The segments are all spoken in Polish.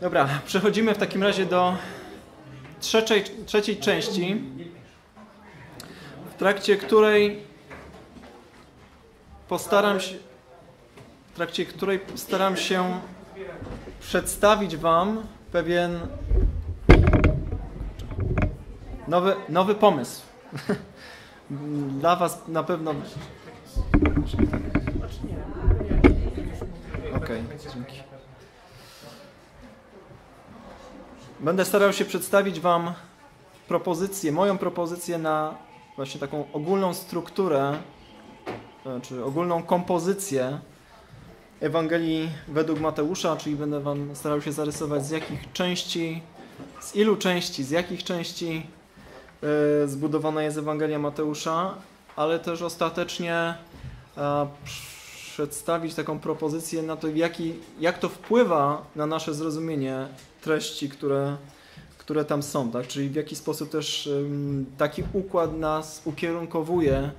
Dobra, przechodzimy w takim razie do trzeciej, trzeciej części, w trakcie której postaram się, w trakcie której staram się przedstawić Wam pewien nowy, nowy pomysł. Dla Was na pewno. Okej, okay, dzięki. Będę starał się przedstawić Wam propozycję, moją propozycję na właśnie taką ogólną strukturę, czy ogólną kompozycję Ewangelii według Mateusza, czyli będę Wam starał się zarysować z jakich części, z ilu części, z jakich części e, zbudowana jest Ewangelia Mateusza, ale też ostatecznie przedstawić taką propozycję na to, jaki, jak to wpływa na nasze zrozumienie treści, które, które tam są, tak? czyli w jaki sposób też taki układ nas ukierunkowuje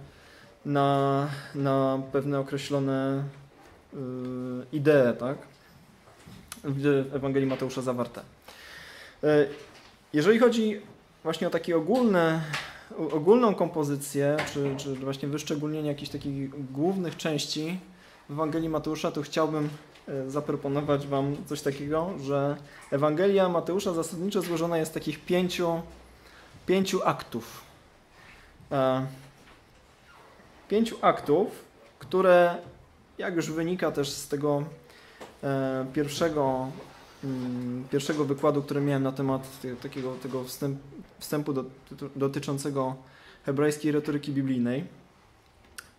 na, na pewne określone y, idee, tak? w Ewangelii Mateusza zawarte. E, jeżeli chodzi właśnie o takie ogólne, ogólną kompozycję, czy, czy właśnie wyszczególnienie jakichś takich głównych części w Ewangelii Mateusza, to chciałbym zaproponować Wam coś takiego, że Ewangelia Mateusza zasadniczo złożona jest z takich pięciu, pięciu aktów. E, pięciu aktów, które, jak już wynika też z tego e, pierwszego, mm, pierwszego wykładu, który miałem na temat takiego tego wstępu dotyczącego hebrajskiej retoryki biblijnej,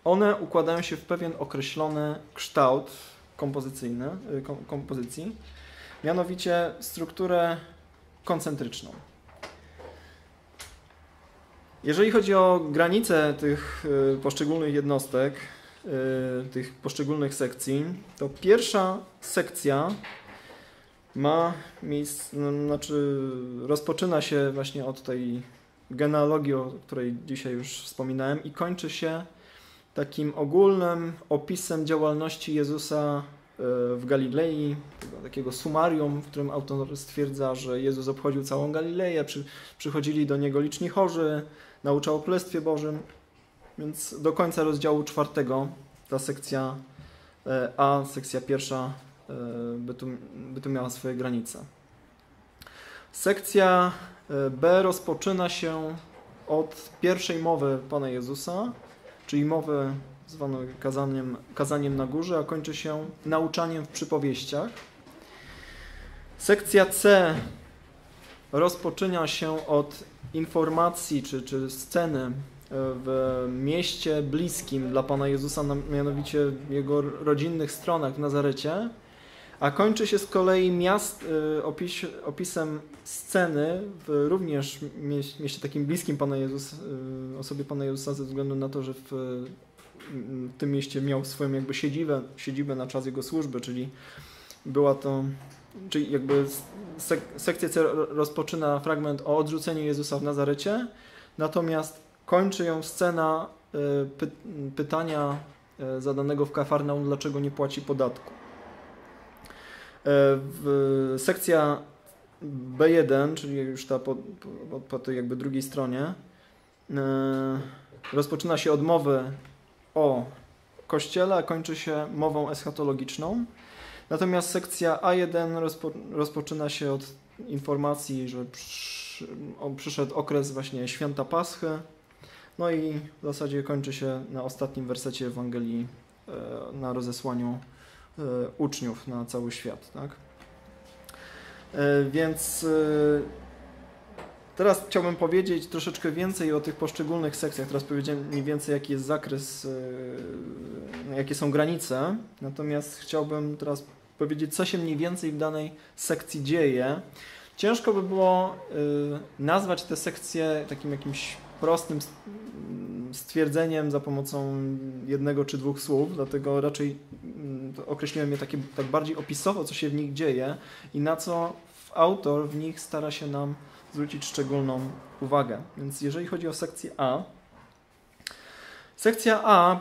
one układają się w pewien określony kształt, kompozycyjne, y, kompozycji, mianowicie strukturę koncentryczną. Jeżeli chodzi o granice tych y, poszczególnych jednostek, y, tych poszczególnych sekcji, to pierwsza sekcja ma miejsce, no, znaczy rozpoczyna się właśnie od tej genealogii, o której dzisiaj już wspominałem i kończy się takim ogólnym opisem działalności Jezusa e, w Galilei, takiego sumarium, w którym autor stwierdza, że Jezus obchodził całą Galileję, przy, przychodzili do Niego liczni chorzy, nauczał o Królestwie Bożym, więc do końca rozdziału czwartego ta sekcja e, A, sekcja pierwsza e, by tu, by tu miała swoje granice. Sekcja B rozpoczyna się od pierwszej mowy Pana Jezusa, czyli mowę zwaną kazaniem, kazaniem na górze, a kończy się nauczaniem w przypowieściach. Sekcja C rozpoczyna się od informacji czy, czy sceny w mieście bliskim dla Pana Jezusa, mianowicie Jego rodzinnych stronach w Nazarecie, a kończy się z kolei miast, y, opis, opisem sceny w również mieście takim bliskim Pana y, osobie Pana Jezusa ze względu na to, że w, tym mieście miał swoją jakby siedzibę, siedzibę na czas Jego służby, czyli była to, czyli jakby sek, sekcja rozpoczyna fragment o odrzuceniu Jezusa w Nazarecie, natomiast kończy ją scena y, py, pytania zadanego w Kafarnaum, dlaczego nie płaci podatku. W, sekcja B1, czyli już ta po, po, po tej jakby drugiej stronie, e, rozpoczyna się od mowy o Kościele, a kończy się mową eschatologiczną. Natomiast sekcja A1 rozpo, rozpoczyna się od informacji, że przy, o, przyszedł okres właśnie święta Paschy, no i w zasadzie kończy się na ostatnim wersecie Ewangelii, e, na rozesłaniu E, uczniów na cały świat. Tak? E, więc e, teraz chciałbym powiedzieć troszeczkę więcej o tych poszczególnych sekcjach. Teraz powiedziałem mniej więcej, jaki jest zakres, jakie są granice. Natomiast chciałbym teraz powiedzieć, co się mniej więcej w danej sekcji dzieje. Ciężko by było nazwać te sekcje takim jakimś prostym stwierdzeniem za pomocą jednego czy dwóch słów, dlatego raczej mm, określiłem je takie, tak bardziej opisowo, co się w nich dzieje i na co autor w nich stara się nam zwrócić szczególną uwagę. Więc jeżeli chodzi o sekcję A, sekcja A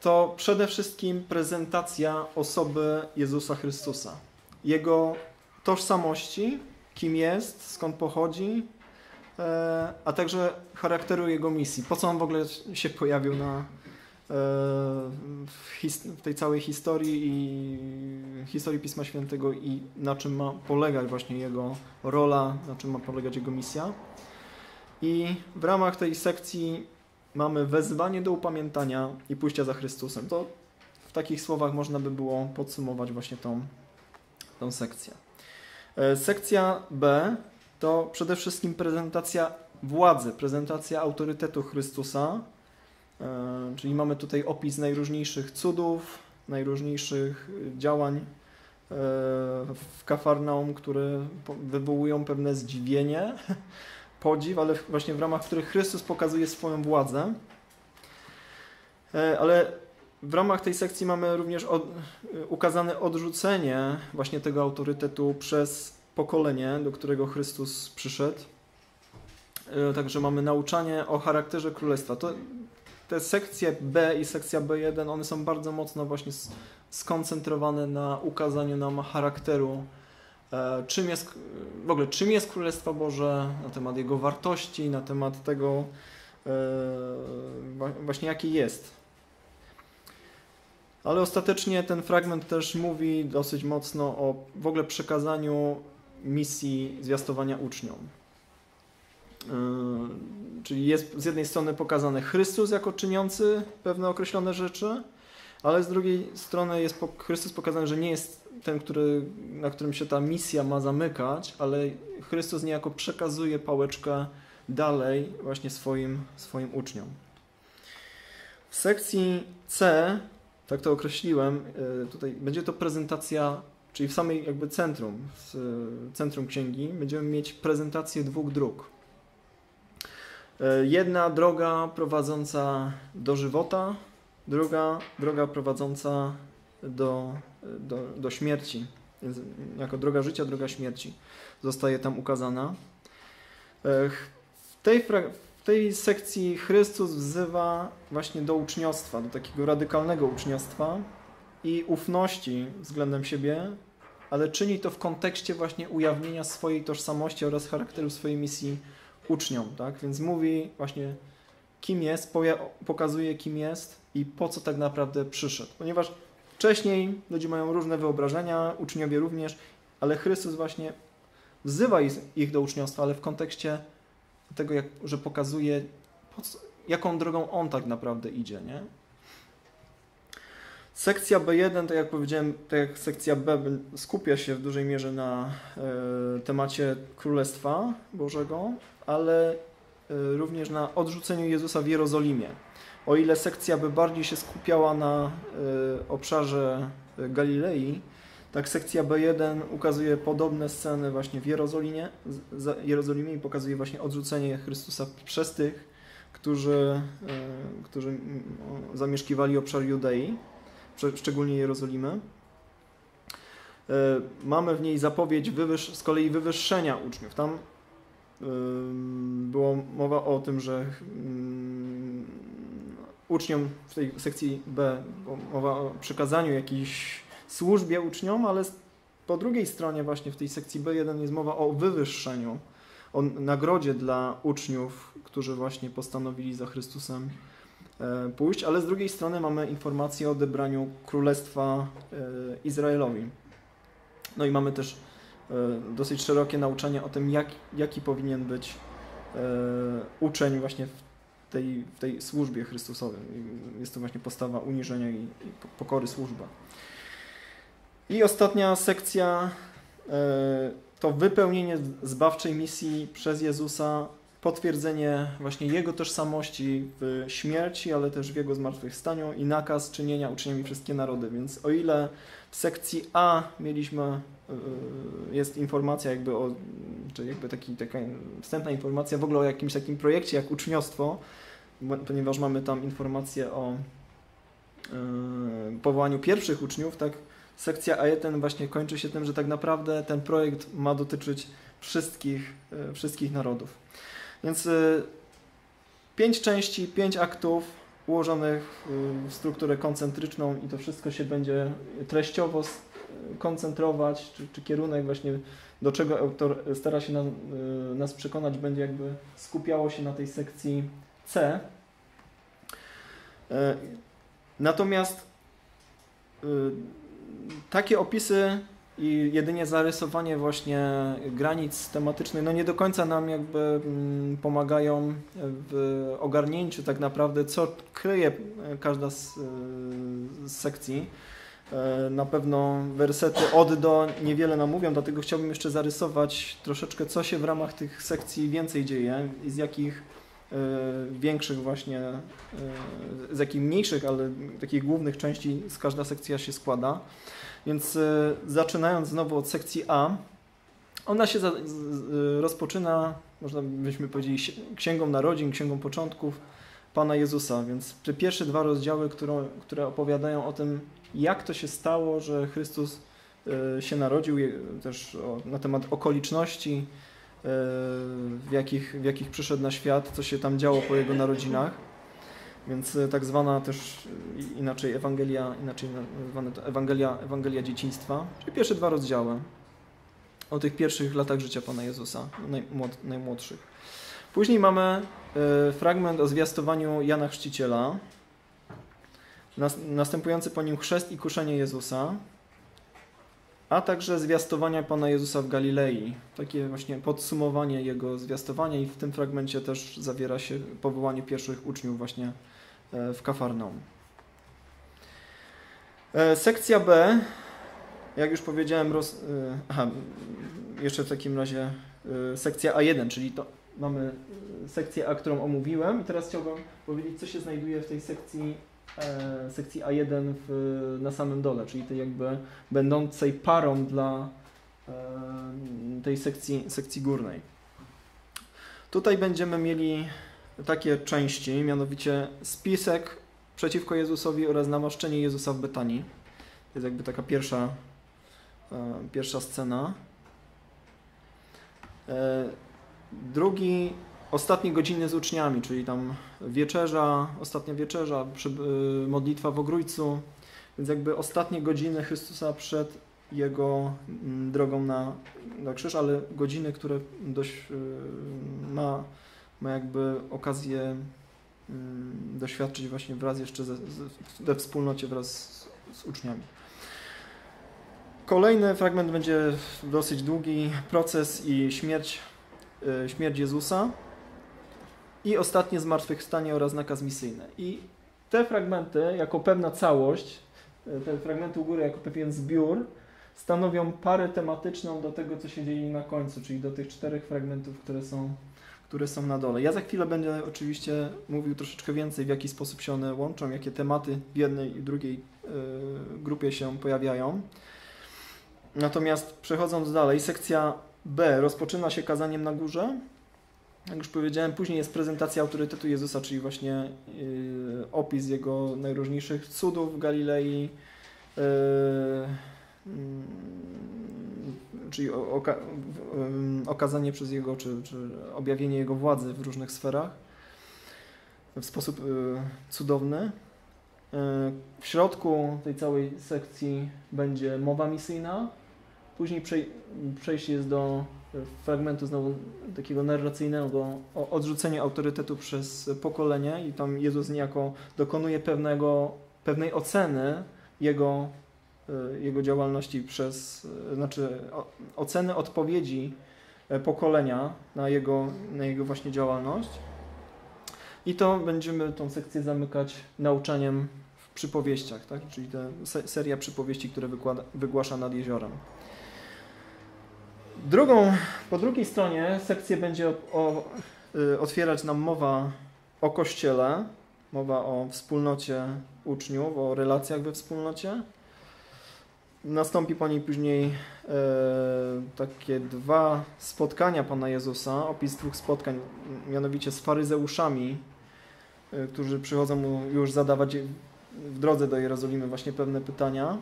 to przede wszystkim prezentacja osoby Jezusa Chrystusa, Jego tożsamości, kim jest, skąd pochodzi, a także charakteru jego misji. Po co on w ogóle się pojawił na, e, w, tej całej historii i historii Pisma Świętego i na czym ma polegać właśnie jego rola, na czym ma polegać jego misja. I w ramach tej sekcji mamy wezwanie do upamiętania i pójścia za Chrystusem. To w takich słowach można by było podsumować właśnie tą, tą sekcję. E, sekcja B to przede wszystkim prezentacja władzy, prezentacja autorytetu Chrystusa, e, czyli mamy tutaj opis najróżniejszych cudów, najróżniejszych działań e, w Kafarnaum, które wywołują pewne zdziwienie, podziw, ale właśnie w ramach których Chrystus pokazuje swoją władzę. Ale w ramach tej sekcji mamy również od, ukazane odrzucenie właśnie tego autorytetu przez pokolenie, do którego Chrystus przyszedł. E, także mamy nauczanie o charakterze królestwa. To, te sekcje B i sekcja B1, one są bardzo mocno właśnie skoncentrowane na ukazaniu nam charakteru, e, czym jest, w ogóle czym jest Królestwo Boże, na temat jego wartości, na temat tego e, właśnie jaki jest. Ale ostatecznie ten fragment też mówi dosyć mocno o w ogóle przekazaniu misji zwiastowania uczniom. Yy, czyli jest z jednej strony pokazany Chrystus jako czyniący pewne określone rzeczy, ale z drugiej strony jest Chrystus pokazany, że nie jest ten, który, na którym się ta misja ma zamykać, ale Chrystus niejako przekazuje pałeczkę dalej właśnie swoim, swoim uczniom. W sekcji C tak to określiłem, e, tutaj będzie to prezentacja, czyli w samej jakby centrum, centrum księgi będziemy mieć prezentację dwóch dróg. E, jedna droga prowadząca do żywota, druga droga prowadząca do, do, do śmierci. Więc jako droga życia, droga śmierci zostaje tam ukazana. E, w tej, w tej sekcji Chrystus wzywa właśnie do uczniostwa, do takiego radykalnego uczniostwa i ufności względem siebie, ale czyni to w kontekście właśnie ujawnienia swojej tożsamości oraz charakteru swojej misji uczniom. Tak? Więc mówi właśnie, kim jest, pokazuje, kim jest i po co tak naprawdę przyszedł. Ponieważ wcześniej ludzie mają różne wyobrażenia, uczniowie również, ale Chrystus właśnie wzywa ich do uczniostwa, ale w kontekście tego, jak, że pokazuje, jaką drogą on tak naprawdę idzie. Nie? Sekcja B1, tak jak powiedziałem, tak jak sekcja B skupia się w dużej mierze na e, temacie Królestwa Bożego, ale e, również na odrzuceniu Jezusa w Jerozolimie. O ile sekcja by bardziej się skupiała na e, obszarze Galilei, tak sekcja B1 ukazuje podobne sceny właśnie w Jerozolimie, Jerozolimie i pokazuje właśnie odrzucenie Chrystusa przez tych, którzy, którzy zamieszkiwali obszar Judei, szczególnie Jerozolimy. E, mamy w niej zapowiedź z kolei wywyższenia uczniów. Tam było mowa o tym, że uczniom w tej sekcji B mowa o przekazaniu jakichś służbie uczniom, ale po drugiej stronie właśnie w tej sekcji B1 jest mowa o wywyższeniu, o nagrodzie dla uczniów, którzy właśnie postanowili za Chrystusem e, pójść, ale z drugiej strony mamy informację o odebraniu królestwa e, Izraelowi. No i mamy też e, dosyć szerokie nauczanie o tym, jak, jaki powinien być uczeń właśnie w tej, w tej służbie Chrystusowej. Jest to właśnie postawa uniżenia i, i pokory służba. I ostatnia sekcja e, to wypełnienie zbawczej misji przez Jezusa, potwierdzenie właśnie Jego tożsamości w śmierci, ale też w Jego zmartwychwstaniu i nakaz czynienia uczniami wszystkie narody. Więc o ile w sekcji A mieliśmy, e, jest informacja jakby o, czy jakby taki, taka wstępna informacja w ogóle o jakimś takim projekcie jak uczniostwo, ponieważ mamy tam informację o e, powołaniu pierwszych uczniów, tak sekcja A1 właśnie kończy się tym, że tak naprawdę ten projekt ma dotyczyć wszystkich, e, wszystkich narodów. Więc e, pięć części, pięć aktów ułożonych w strukturę koncentryczną i to wszystko się będzie treściowo koncentrować, czy, czy kierunek właśnie do czego autor stara się nas przekonać, będzie jakby skupiało się na tej sekcji C. Natomiast takie opisy i jedynie zarysowanie właśnie granic tematycznych no nie do końca nam jakby mm, pomagają w ogarnięciu tak naprawdę co kryje każda z, z sekcji. E, na pewno wersety od do niewiele nam mówią, dlatego chciałbym jeszcze zarysować troszeczkę co się w ramach tych sekcji więcej dzieje i z jakich większych właśnie, e, z jakich mniejszych, ale takich głównych części z każda sekcja się składa. Więc e, zaczynając znowu od sekcji A, ona się rozpoczyna, można byśmy powiedzieli, księgą narodzin, księgą początków Pana Jezusa. Więc te pierwsze dwa rozdziały, które, które opowiadają o tym, jak to się stało, że Chrystus się narodził, też na temat okoliczności, w jakich, w jakich przyszedł na świat, co się tam działo po jego narodzinach. Więc e, tak zwana też inaczej Ewangelia, inaczej Ewangelia, Ewangelia dzieciństwa, czyli pierwsze dwa rozdziały o tych pierwszych latach życia Pana Jezusa, najmłod, najmłodszych. Później mamy y, fragment o zwiastowaniu Jana Chrzciciela, nas, następujący po nim chrzest i kuszenie Jezusa, a także zwiastowania Pana Jezusa w Galilei. Takie właśnie podsumowanie Jego zwiastowania i w tym fragmencie też zawiera się powołanie pierwszych uczniów właśnie E, w Kafarnaum. E, sekcja B, jak już powiedziałem, roz, e, aha, jeszcze w takim razie sekcja A1, czyli to mamy sekcję A, którą omówiłem i teraz chciałbym powiedzieć, co się znajduje w tej sekcji, sekcji A1 w, na samym dole, czyli tej jakby będącej parą dla tej sekcji, sekcji górnej. Tutaj będziemy mieli takie części, mianowicie spisek przeciwko Jezusowi oraz namaszczenie Jezusa w Betanii. To jest jakby taka pierwsza, e, pierwsza scena. E, drugi, ostatnie godziny z uczniami, czyli tam wieczerza, ostatnia wieczerza, e, modlitwa w ogrójcu, więc jakby ostatnie godziny Chrystusa przed Jego mm, drogą na, na krzyż, ale godziny, które dość ma ma jakby okazję mm, doświadczyć właśnie wraz jeszcze ze, we wspólnocie wraz z, z uczniami. Kolejny fragment będzie dosyć długi, proces i śmierć, y, śmierć Jezusa i ostatnie zmartwychwstanie oraz nakaz misyjny. I te fragmenty jako pewna całość, y, te fragmenty u góry jako pewien zbiór, stanowią parę tematyczną do tego, co się dzieje na końcu, czyli do tych czterech fragmentów, które są które są na dole. Ja za chwilę będę oczywiście mówił troszeczkę więcej, w jaki sposób się one łączą, jakie tematy w jednej i drugiej y, grupie się pojawiają. Natomiast przechodząc dalej, sekcja B rozpoczyna się kazaniem na górze. Jak już powiedziałem, później jest prezentacja autorytetu Jezusa, czyli właśnie y, opis jego najróżniejszych cudów w Galilei, y, czyli oka okazanie przez Jego, czy, czy objawienie Jego władzy w różnych sferach w sposób cudowny. W środku tej całej sekcji będzie mowa misyjna. Później przej przejście jest do fragmentu znowu takiego narracyjnego o odrzuceniu autorytetu przez pokolenie i tam Jezus niejako dokonuje pewnego, pewnej oceny Jego Y, jego działalności przez, y, znaczy oceny odpowiedzi e, pokolenia na jego, na jego właśnie działalność. I to będziemy tą sekcję zamykać nauczaniem w przypowieściach, tak? czyli ta seria przypowieści, które wygłasza nad jeziorem. Drugą, po drugiej stronie sekcję będzie o, o, y, otwierać nam mowa o Kościele, mowa o wspólnocie uczniów, o relacjach we wspólnocie. Nastąpi po niej później e, takie dwa spotkania Pana Jezusa, opis dwóch spotkań, mianowicie z faryzeuszami, e, którzy przychodzą mu już zadawać w drodze do Jerozolimy właśnie pewne pytania,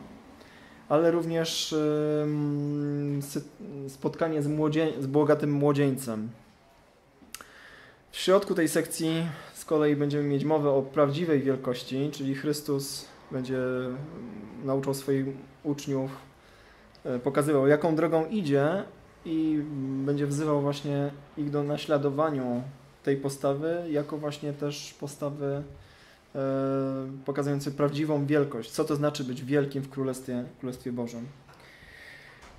ale również spotkanie z, młodzie, z bogatym młodzieńcem. W środku tej sekcji z kolei będziemy mieć mowę o prawdziwej wielkości, czyli Chrystus będzie nauczał swoich uczniów e, pokazywał, jaką drogą idzie i będzie wzywał właśnie ich do naśladowaniu tej postawy, jako właśnie też postawy e, pokazującej prawdziwą wielkość. Co to znaczy być wielkim w Królestwie, Królestwie Bożym.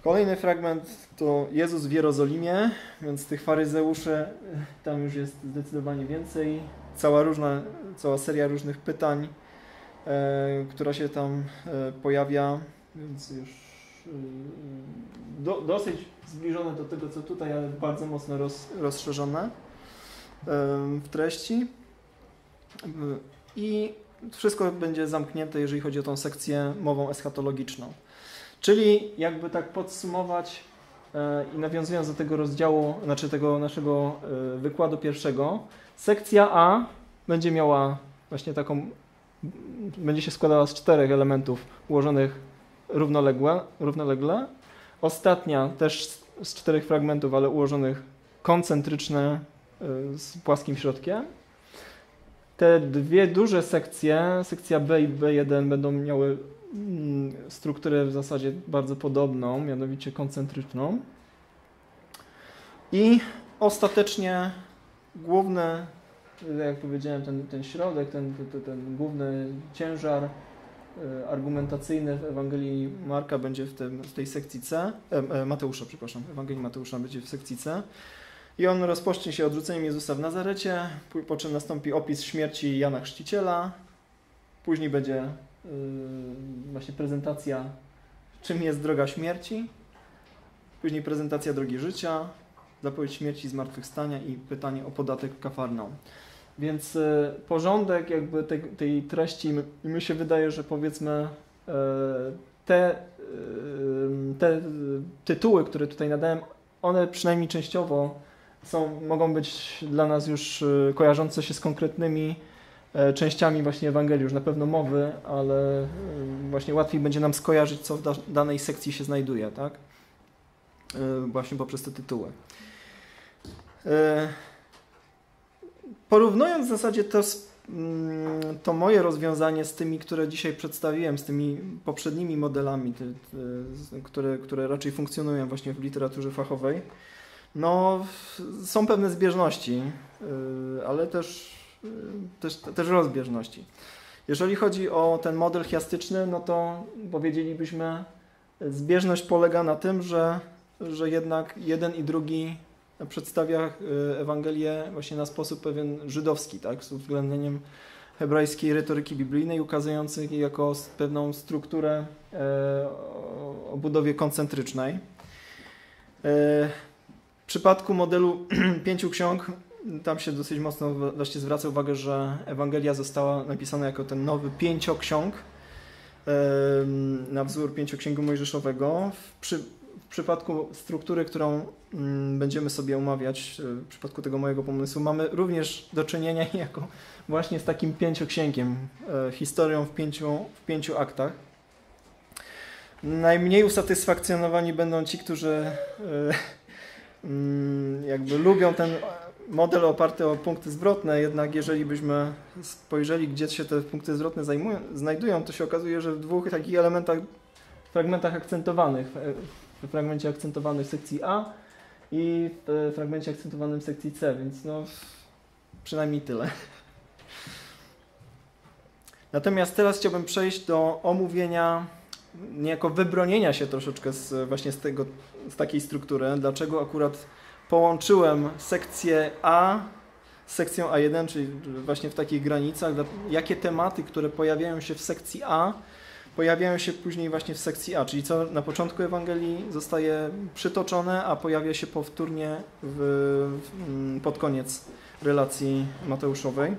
Kolejny fragment to Jezus w Jerozolimie, więc tych faryzeuszy e, tam już jest zdecydowanie więcej. Cała różna, cała seria różnych pytań, e, która się tam e, pojawia, więc już e, do, dosyć zbliżone do tego, co tutaj, ale bardzo mocno roz, rozszerzone e, w treści. I wszystko będzie zamknięte, jeżeli chodzi o tą sekcję mową eschatologiczną. Czyli jakby tak podsumować e, i nawiązując do tego rozdziału, znaczy tego naszego e, wykładu pierwszego, sekcja A będzie miała właśnie taką, będzie się składała z czterech elementów ułożonych równolegle, równolegle. Ostatnia też z, z czterech fragmentów, ale ułożonych koncentryczne e, z płaskim środkiem. Te dwie duże sekcje, sekcja B i B1 będą miały mm, strukturę w zasadzie bardzo podobną, mianowicie koncentryczną. I ostatecznie główny, jak powiedziałem, ten, ten środek, ten, ten, ten główny ciężar e, argumentacyjny w Ewangelii Marka będzie w, tym, w tej sekcji C, e, e, Mateusza, przepraszam, Ewangelii Mateusza będzie w sekcji C. I on rozpocznie się odrzuceniem Jezusa w Nazarecie, po, czym nastąpi opis śmierci Jana Chrzciciela, później będzie yy, właśnie prezentacja, czym jest droga śmierci, później prezentacja drogi życia, zapowiedź śmierci, zmartwychwstania i pytanie o podatek w Kafarnaum. Więc y, porządek jakby tej, tej treści, mi, mi się wydaje, że powiedzmy y, te, y, te tytuły, które tutaj nadałem, one przynajmniej częściowo są, mogą być dla nas już y, kojarzące się z konkretnymi e, częściami właśnie Ewangelii, już na pewno mowy, ale y, właśnie łatwiej będzie nam skojarzyć, co w da danej sekcji się znajduje, tak? Y, Właśnie poprzez te tytuły. E, Porównując w zasadzie to, mm, to moje rozwiązanie z tymi, które dzisiaj przedstawiłem, z tymi poprzednimi modelami, które, które raczej funkcjonują właśnie w literaturze fachowej, no, są pewne zbieżności, yy, ale też, yy, też, też rozbieżności. Jeżeli chodzi o ten model chiastyczny, no to powiedzielibyśmy, zbieżność polega na tym, że, że jednak jeden i drugi przedstawia yy, Ewangelię właśnie na sposób pewien żydowski, tak, z uwzględnieniem hebrajskiej retoryki biblijnej, ukazującej jako pewną strukturę e, o- budowie koncentrycznej. Przypadku modelu pięciu ksiąg, tam się dosyć mocno właśnie zwraca uwagę, że Ewangelia została napisana jako ten nowy pięcioksiąg na wzór pięcioksięgu mojżeszowego. W, przy, w przypadku struktury, którą mm, będziemy sobie omawiać, e, w przypadku tego mojego pomysłu, mamy również do czynienia jako właśnie z takim pięcioksięgiem, e, historią w pięciu, w pięciu aktach. Najmniej usatysfakcjonowani będą ci, którzy e, jakby lubią ten model oparty o punkty zwrotne, jednak jeżeli byśmy spojrzeli, gdzie się te punkty zwrotne zajmują, znajdują, to się okazuje, że w dwóch takich elementach, fragmentach akcentowanych, w fragmencie akcentowanym w sekcji A i w fragmencie akcentowanym w sekcji C, więc no przynajmniej tyle. Natomiast teraz chciałbym przejść do omówienia, niejako wybronienia się troszeczkę z, właśnie z, tego, z takiej struktury. Dlaczego akurat połączyłem sekcję A z sekcją A1, czyli właśnie w takich granicach, jakie tematy, które pojawiają się w sekcji A, pojawiają się później właśnie w sekcji A, czyli co na początku Ewangelii zostaje przytoczone, a pojawia się powtórnie w, w, mm, pod koniec relacji Mateuszowej.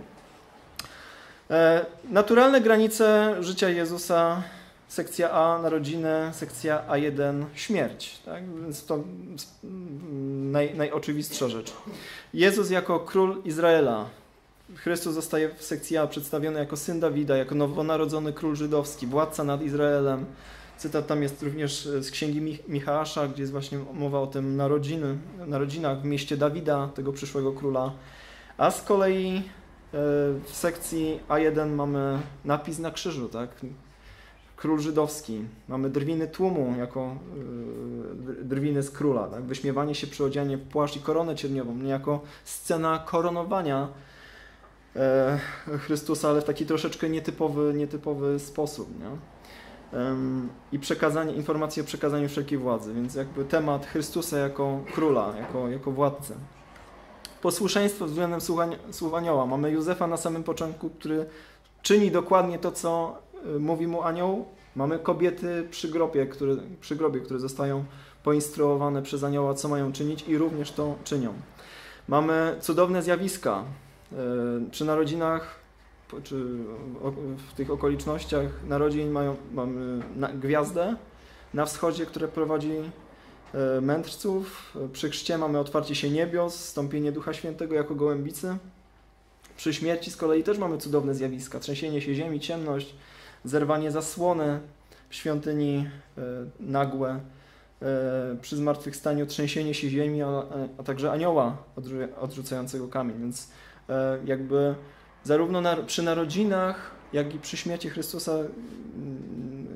E, naturalne granice życia Jezusa, sekcja A narodziny, sekcja A1 śmierć. Tak? Więc to mm, naj, najoczywistsza rzecz. Jezus jako król Izraela. Chrystus zostaje w sekcji A przedstawiony jako syn Dawida, jako nowonarodzony król żydowski, władca nad Izraelem. Cytat tam jest również z księgi Mich- Michała, gdzie jest właśnie mowa o tym narodziny, narodzinach w mieście Dawida, tego przyszłego króla. A z kolei e, w sekcji A1 mamy napis na krzyżu, tak? Król żydowski. Mamy drwiny tłumu jako y, drwiny z króla. Tak? Wyśmiewanie się przy odzianie w płaszcz i koronę cierniową, niejako scena koronowania e, Chrystusa, ale w taki troszeczkę nietypowy, nietypowy sposób. Nie? I przekazanie, informacji o przekazaniu wszelkiej władzy, więc jakby temat Chrystusa jako króla, jako, jako władcę. Posłuszeństwo względem słów. Mamy Józefa na samym początku, który czyni dokładnie to, co mówi mu anioł. Mamy kobiety przy grobie, które, przy grobie, które zostają poinstruowane przez anioła, co mają czynić i również to czynią. Mamy cudowne zjawiska. Y, przy narodzinach, czy w tych okolicznościach narodzin mają, mamy gwiazdę na wschodzie, która prowadzi y, mędrców. Przy chrzcie mamy otwarcie się niebios, stąpienie Ducha Świętego jako gołębicy. Przy śmierci z kolei też mamy cudowne zjawiska. Trzęsienie się ziemi, ciemność, zerwanie zasłony w świątyni e, nagłe, e, przy zmartwychwstaniu trzęsienie się ziemi, a, a także anioła odrzucającego kamień. Więc e, jakby zarówno na, przy narodzinach, jak i przy śmierci Chrystusa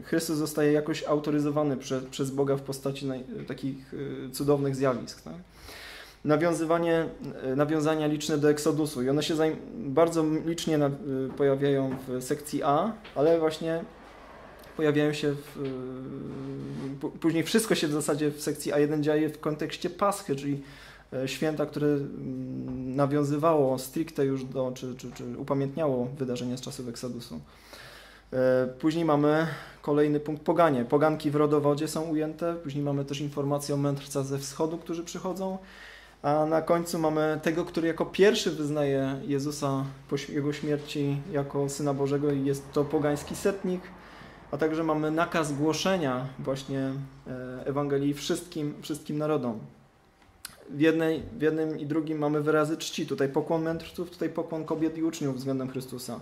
Chrystus zostaje jakoś autoryzowany prze, przez Boga w postaci takich cudownych zjawisk. Tak? Nawiązywanie, e, nawiązania liczne do Eksodusu i one się bardzo licznie na, e, pojawiają w sekcji A, ale właśnie pojawiają się w, e, później wszystko się w zasadzie w sekcji A1 dzieje w kontekście Paschy, czyli święta, które nawiązywało stricte już do, czy, czy, czy upamiętniało wydarzenia z czasów Eksodusu. Później mamy kolejny punkt poganie. Poganki w rodowodzie są ujęte. Później mamy też informację o mędrcach ze wschodu, którzy przychodzą. A na końcu mamy tego, który jako pierwszy wyznaje Jezusa po jego śmierci jako Syna Bożego i jest to pogański setnik, a także mamy nakaz głoszenia właśnie e, Ewangelii wszystkim, wszystkim narodom. W, jednej, w jednym i drugim mamy wyrazy czci. Tutaj pokłon mędrców, tutaj pokłon kobiet i uczniów względem Chrystusa.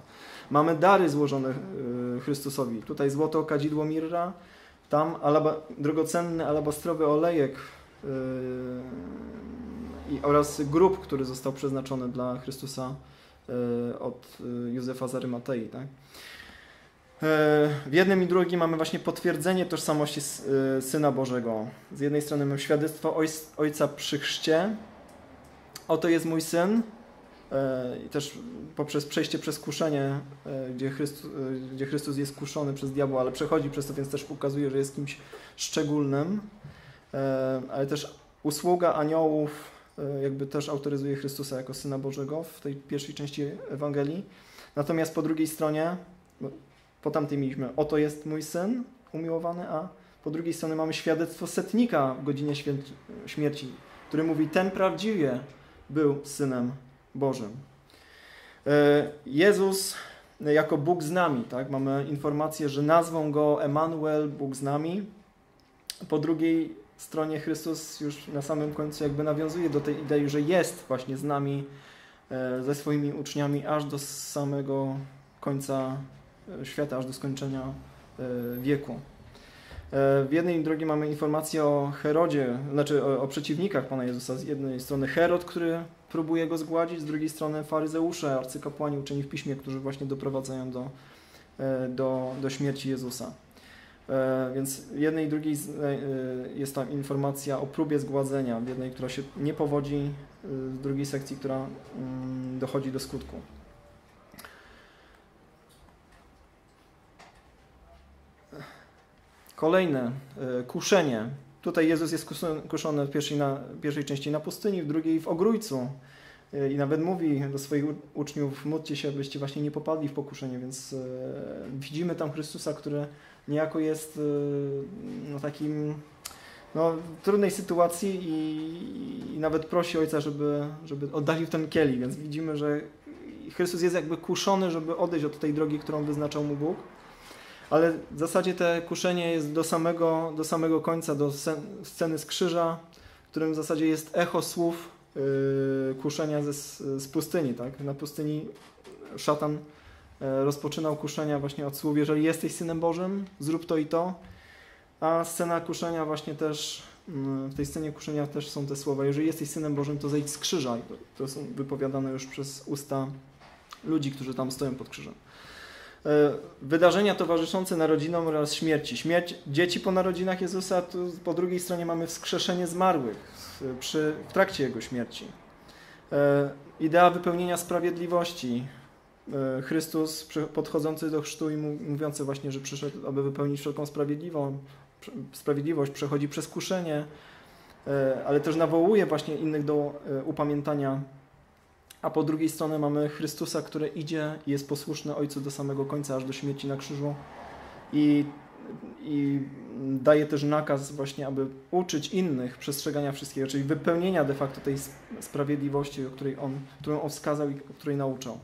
Mamy dary złożone e, Chrystusowi. Tutaj złoto, kadzidło, mirra, tam alaba, drogocенny alabastrowy olejek e, i, oraz grób, który został przeznaczony dla Chrystusa e, od e, Józefa z Arymatei. Tak? E, w jednym i drugim mamy właśnie potwierdzenie tożsamości Syna Bożego. Z jednej strony mamy świadectwo Ojca przy chrzcie. Oto jest mój Syn. I też poprzez przejście przez kuszenie, gdzie Chrystus, gdzie Chrystus jest kuszony przez diabła, ale przechodzi przez to, więc też pokazuje, że jest kimś szczególnym. Ale też usługa aniołów jakby też autoryzuje Chrystusa jako Syna Bożego w tej pierwszej części Ewangelii. Natomiast po drugiej stronie, po tamtej mieliśmy, oto jest mój Syn umiłowany, a po drugiej stronie mamy świadectwo setnika w godzinie śmierci, który mówi, ten prawdziwie był Synem Bożym. E, Jezus jako Bóg z nami, tak? mamy informację, że nazwą Go Emanuel, Bóg z nami. Po drugiej stronie Chrystus już na samym końcu jakby nawiązuje do tej idei, że jest właśnie z nami, e, ze swoimi uczniami aż do samego końca e, świata, aż do skończenia e, wieku. W jednej i drugiej mamy informację o Herodzie, znaczy o, o, przeciwnikach Pana Jezusa. Z jednej strony Herod, który próbuje go zgładzić, z drugiej strony faryzeusze, arcykapłani uczeni w piśmie, którzy właśnie doprowadzają do, do, do śmierci Jezusa. E, więc w jednej i drugiej e, jest tam informacja o próbie zgładzenia, w jednej, która się nie powodzi, e, w drugiej sekcji, która mm, dochodzi do skutku. Kolejne, kuszenie. Tutaj Jezus jest kuszony w pierwszej, na, pierwszej części na pustyni, w drugiej w ogrójcu. I nawet mówi do swoich uczniów, módlcie się, abyście właśnie nie popadli w pokuszenie, więc widzimy tam Chrystusa, który niejako jest y, no, takim no, trudnej sytuacji i, i, nawet prosi Ojca, żeby, żeby oddalił ten kielich, więc widzimy, że Chrystus jest jakby kuszony, żeby odejść od tej drogi, którą wyznaczał mu Bóg. Ale w zasadzie te kuszenie jest do samego, do samego końca, do sceny z krzyża, w którym w zasadzie jest echo słów kuszenia ze, z pustyni. Tak? Na pustyni szatan E, rozpoczynał kuszenia właśnie od słów, jeżeli jesteś Synem Bożym, zrób to i to. A scena kuszenia właśnie też, mm, w tej scenie kuszenia też są te słowa, jeżeli jesteś Synem Bożym, to zejdź z krzyża. To są wypowiadane już przez usta ludzi, którzy tam stoją pod krzyżem. Wydarzenia towarzyszące narodzinom oraz śmierci. Śmierć dzieci po narodzinach Jezusa, tu po drugiej stronie mamy wskrzeszenie zmarłych przy, w trakcie Jego śmierci. Idea wypełnienia sprawiedliwości. Chrystus podchodzący do chrztu i mówiący właśnie, że przyszedł, aby wypełnić wszelką sprawiedliwą, sprawiedliwość, przechodzi przez kuszenie, ale też nawołuje właśnie innych do upamiętania a po drugiej stronie mamy Chrystusa, który idzie i jest posłuszny Ojcu do samego końca, aż do śmierci na krzyżu i, i daje też nakaz właśnie, aby uczyć innych przestrzegania wszystkiego, czyli wypełnienia de facto tej sprawiedliwości, o której on, którą on wskazał i o której nauczał. E,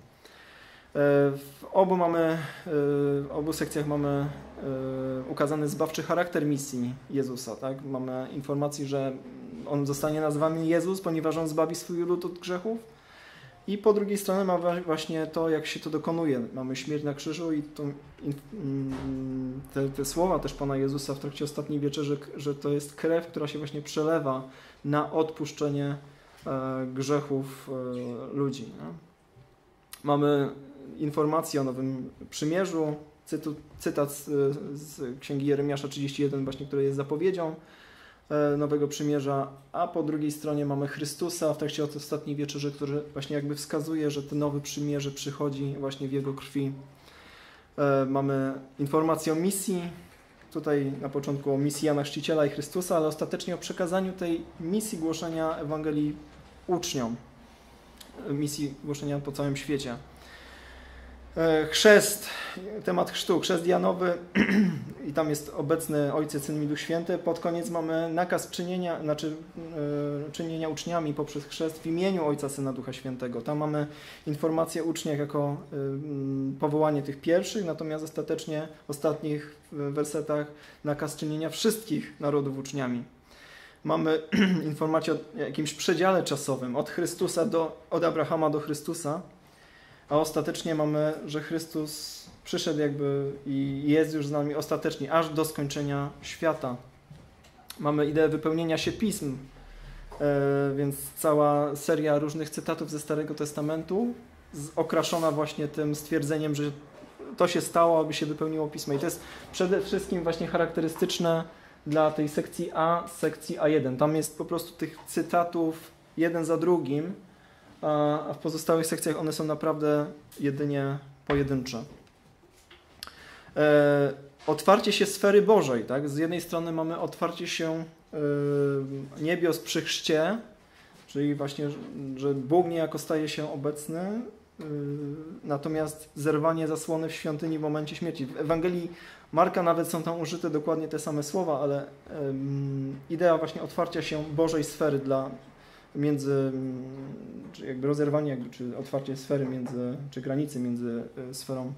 w obu mamy, e, w obu sekcjach mamy e, ukazany zbawczy charakter misji Jezusa. Tak? Mamy informację, że on zostanie nazwany Jezus, ponieważ on zbawi swój lud od grzechów i po drugiej stronie mamy właśnie to, jak się to dokonuje. Mamy śmierć na krzyżu i to, mm, te, te, słowa też Pana Jezusa w trakcie ostatniej wieczerzy, że to jest krew, która się właśnie przelewa na odpuszczenie e, grzechów e, ludzi. Mamy informację o Nowym Przymierzu, cytu, cytat z, z Księgi Jeremiasza 31 właśnie, który jest zapowiedzią Nowego Przymierza, a po drugiej stronie mamy Chrystusa w trakcie ostatniej wieczerzy, który właśnie jakby wskazuje, że to Nowe Przymierze przychodzi właśnie w Jego krwi. E, mamy informację o misji, tutaj na początku o misji Jana Chrzciciela i Chrystusa, ale ostatecznie o przekazaniu tej misji głoszenia Ewangelii uczniom, misji głoszenia po całym świecie. E, chrzest, temat chrztu, chrzest Janowy i tam jest obecny Ojciec, Syn i Duch Święty. Pod koniec mamy nakaz czynienia, znaczy e, czynienia uczniami poprzez chrzest w imieniu Ojca, Syna, Ducha Świętego. Tam mamy informację o uczniach jako e, powołanie tych pierwszych, natomiast ostatecznie w ostatnich wersetach nakaz czynienia wszystkich narodów uczniami. Mamy informację o jakimś przedziale czasowym, od Chrystusa do, od Abrahama do Chrystusa, a ostatecznie mamy, że Chrystus przyszedł jakby i jest już z nami ostatecznie, aż do skończenia świata. Mamy ideę wypełnienia się pism, e, więc cała seria różnych cytatów ze Starego Testamentu okraszona właśnie tym stwierdzeniem, że to się stało, aby się wypełniło pismo. I to jest przede wszystkim właśnie charakterystyczne dla tej sekcji A, sekcji A1. Tam jest po prostu tych cytatów jeden za drugim, a w pozostałych sekcjach one są naprawdę jedynie pojedyncze. E, otwarcie się sfery Bożej. Tak? Z jednej strony mamy otwarcie się e, niebios przy chrzcie, czyli właśnie, że Bóg niejako staje się obecny, e, natomiast zerwanie zasłony w świątyni w momencie śmierci. W Ewangelii Marka nawet są tam użyte dokładnie te same słowa, ale idea właśnie otwarcia się Bożej sfery dla między, czy jakby rozerwanie, czy otwarcie sfery między, czy granicy między sferą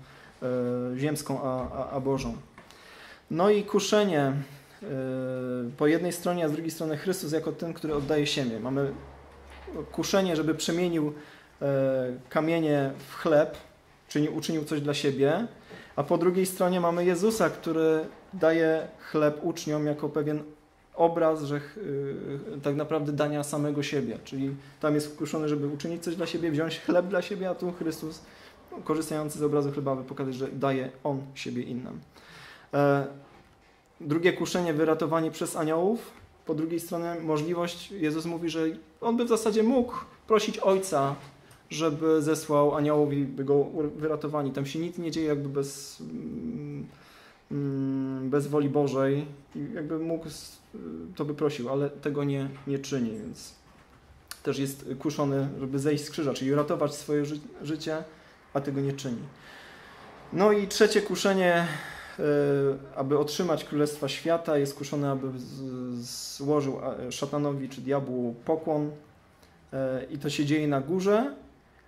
ziemską a, a, a Bożą. No i kuszenie e, po jednej stronie, a z drugiej strony Chrystus jako ten, który oddaje siebie. Mamy kuszenie, żeby przemienił kamienie w chleb, czyli uczynił coś dla siebie, a po drugiej stronie mamy Jezusa, który daje chleb uczniom jako pewien obraz, że tak naprawdę dania samego siebie. Czyli tam jest wkuszony, żeby uczynić coś dla siebie, wziąć chleb dla siebie, a tu Chrystus, korzystający z obrazu chleba, pokazać, że daje On siebie innym. E, drugie kuszenie, wyratowanie przez aniołów. Po drugiej stronie możliwość, Jezus mówi, że On by w zasadzie mógł prosić Ojca, żeby zesłał aniołów i by go wyratowali. Tam się nic nie dzieje jakby bez... Mm, Mm, bez woli Bożej i jakby mógł, to by prosił, ale tego nie, nie czyni, więc też jest kuszony, żeby zejść z krzyża, czyli ratować swoje ży życie, a tego nie czyni. No i trzecie kuszenie, e, aby otrzymać Królestwa Świata, jest kuszony, aby złożył szatanowi czy diabłu pokłon e, i to się dzieje na górze,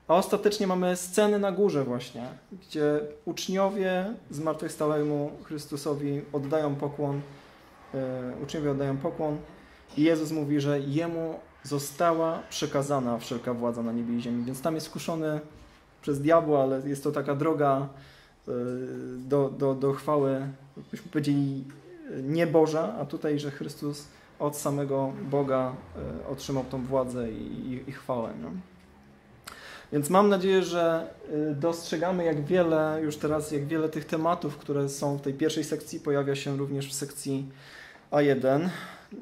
a ostatecznie mamy sceny na górze właśnie, gdzie uczniowie zmartwychwstałemu Chrystusowi oddają pokłon, e, uczniowie oddają pokłon i Jezus mówi, że Jemu została przekazana wszelka władza na niebie i ziemi. Więc tam jest skuszony przez diabła, ale jest to taka droga e, do, do, do chwały, byśmy powiedzieli, nieboża, a tutaj, że Chrystus od samego Boga e, otrzymał tą władzę i, i, i chwałę. No. Więc mam nadzieję, że dostrzegamy jak wiele już teraz, jak wiele tych tematów, które są w tej pierwszej sekcji, pojawia się również w sekcji A1.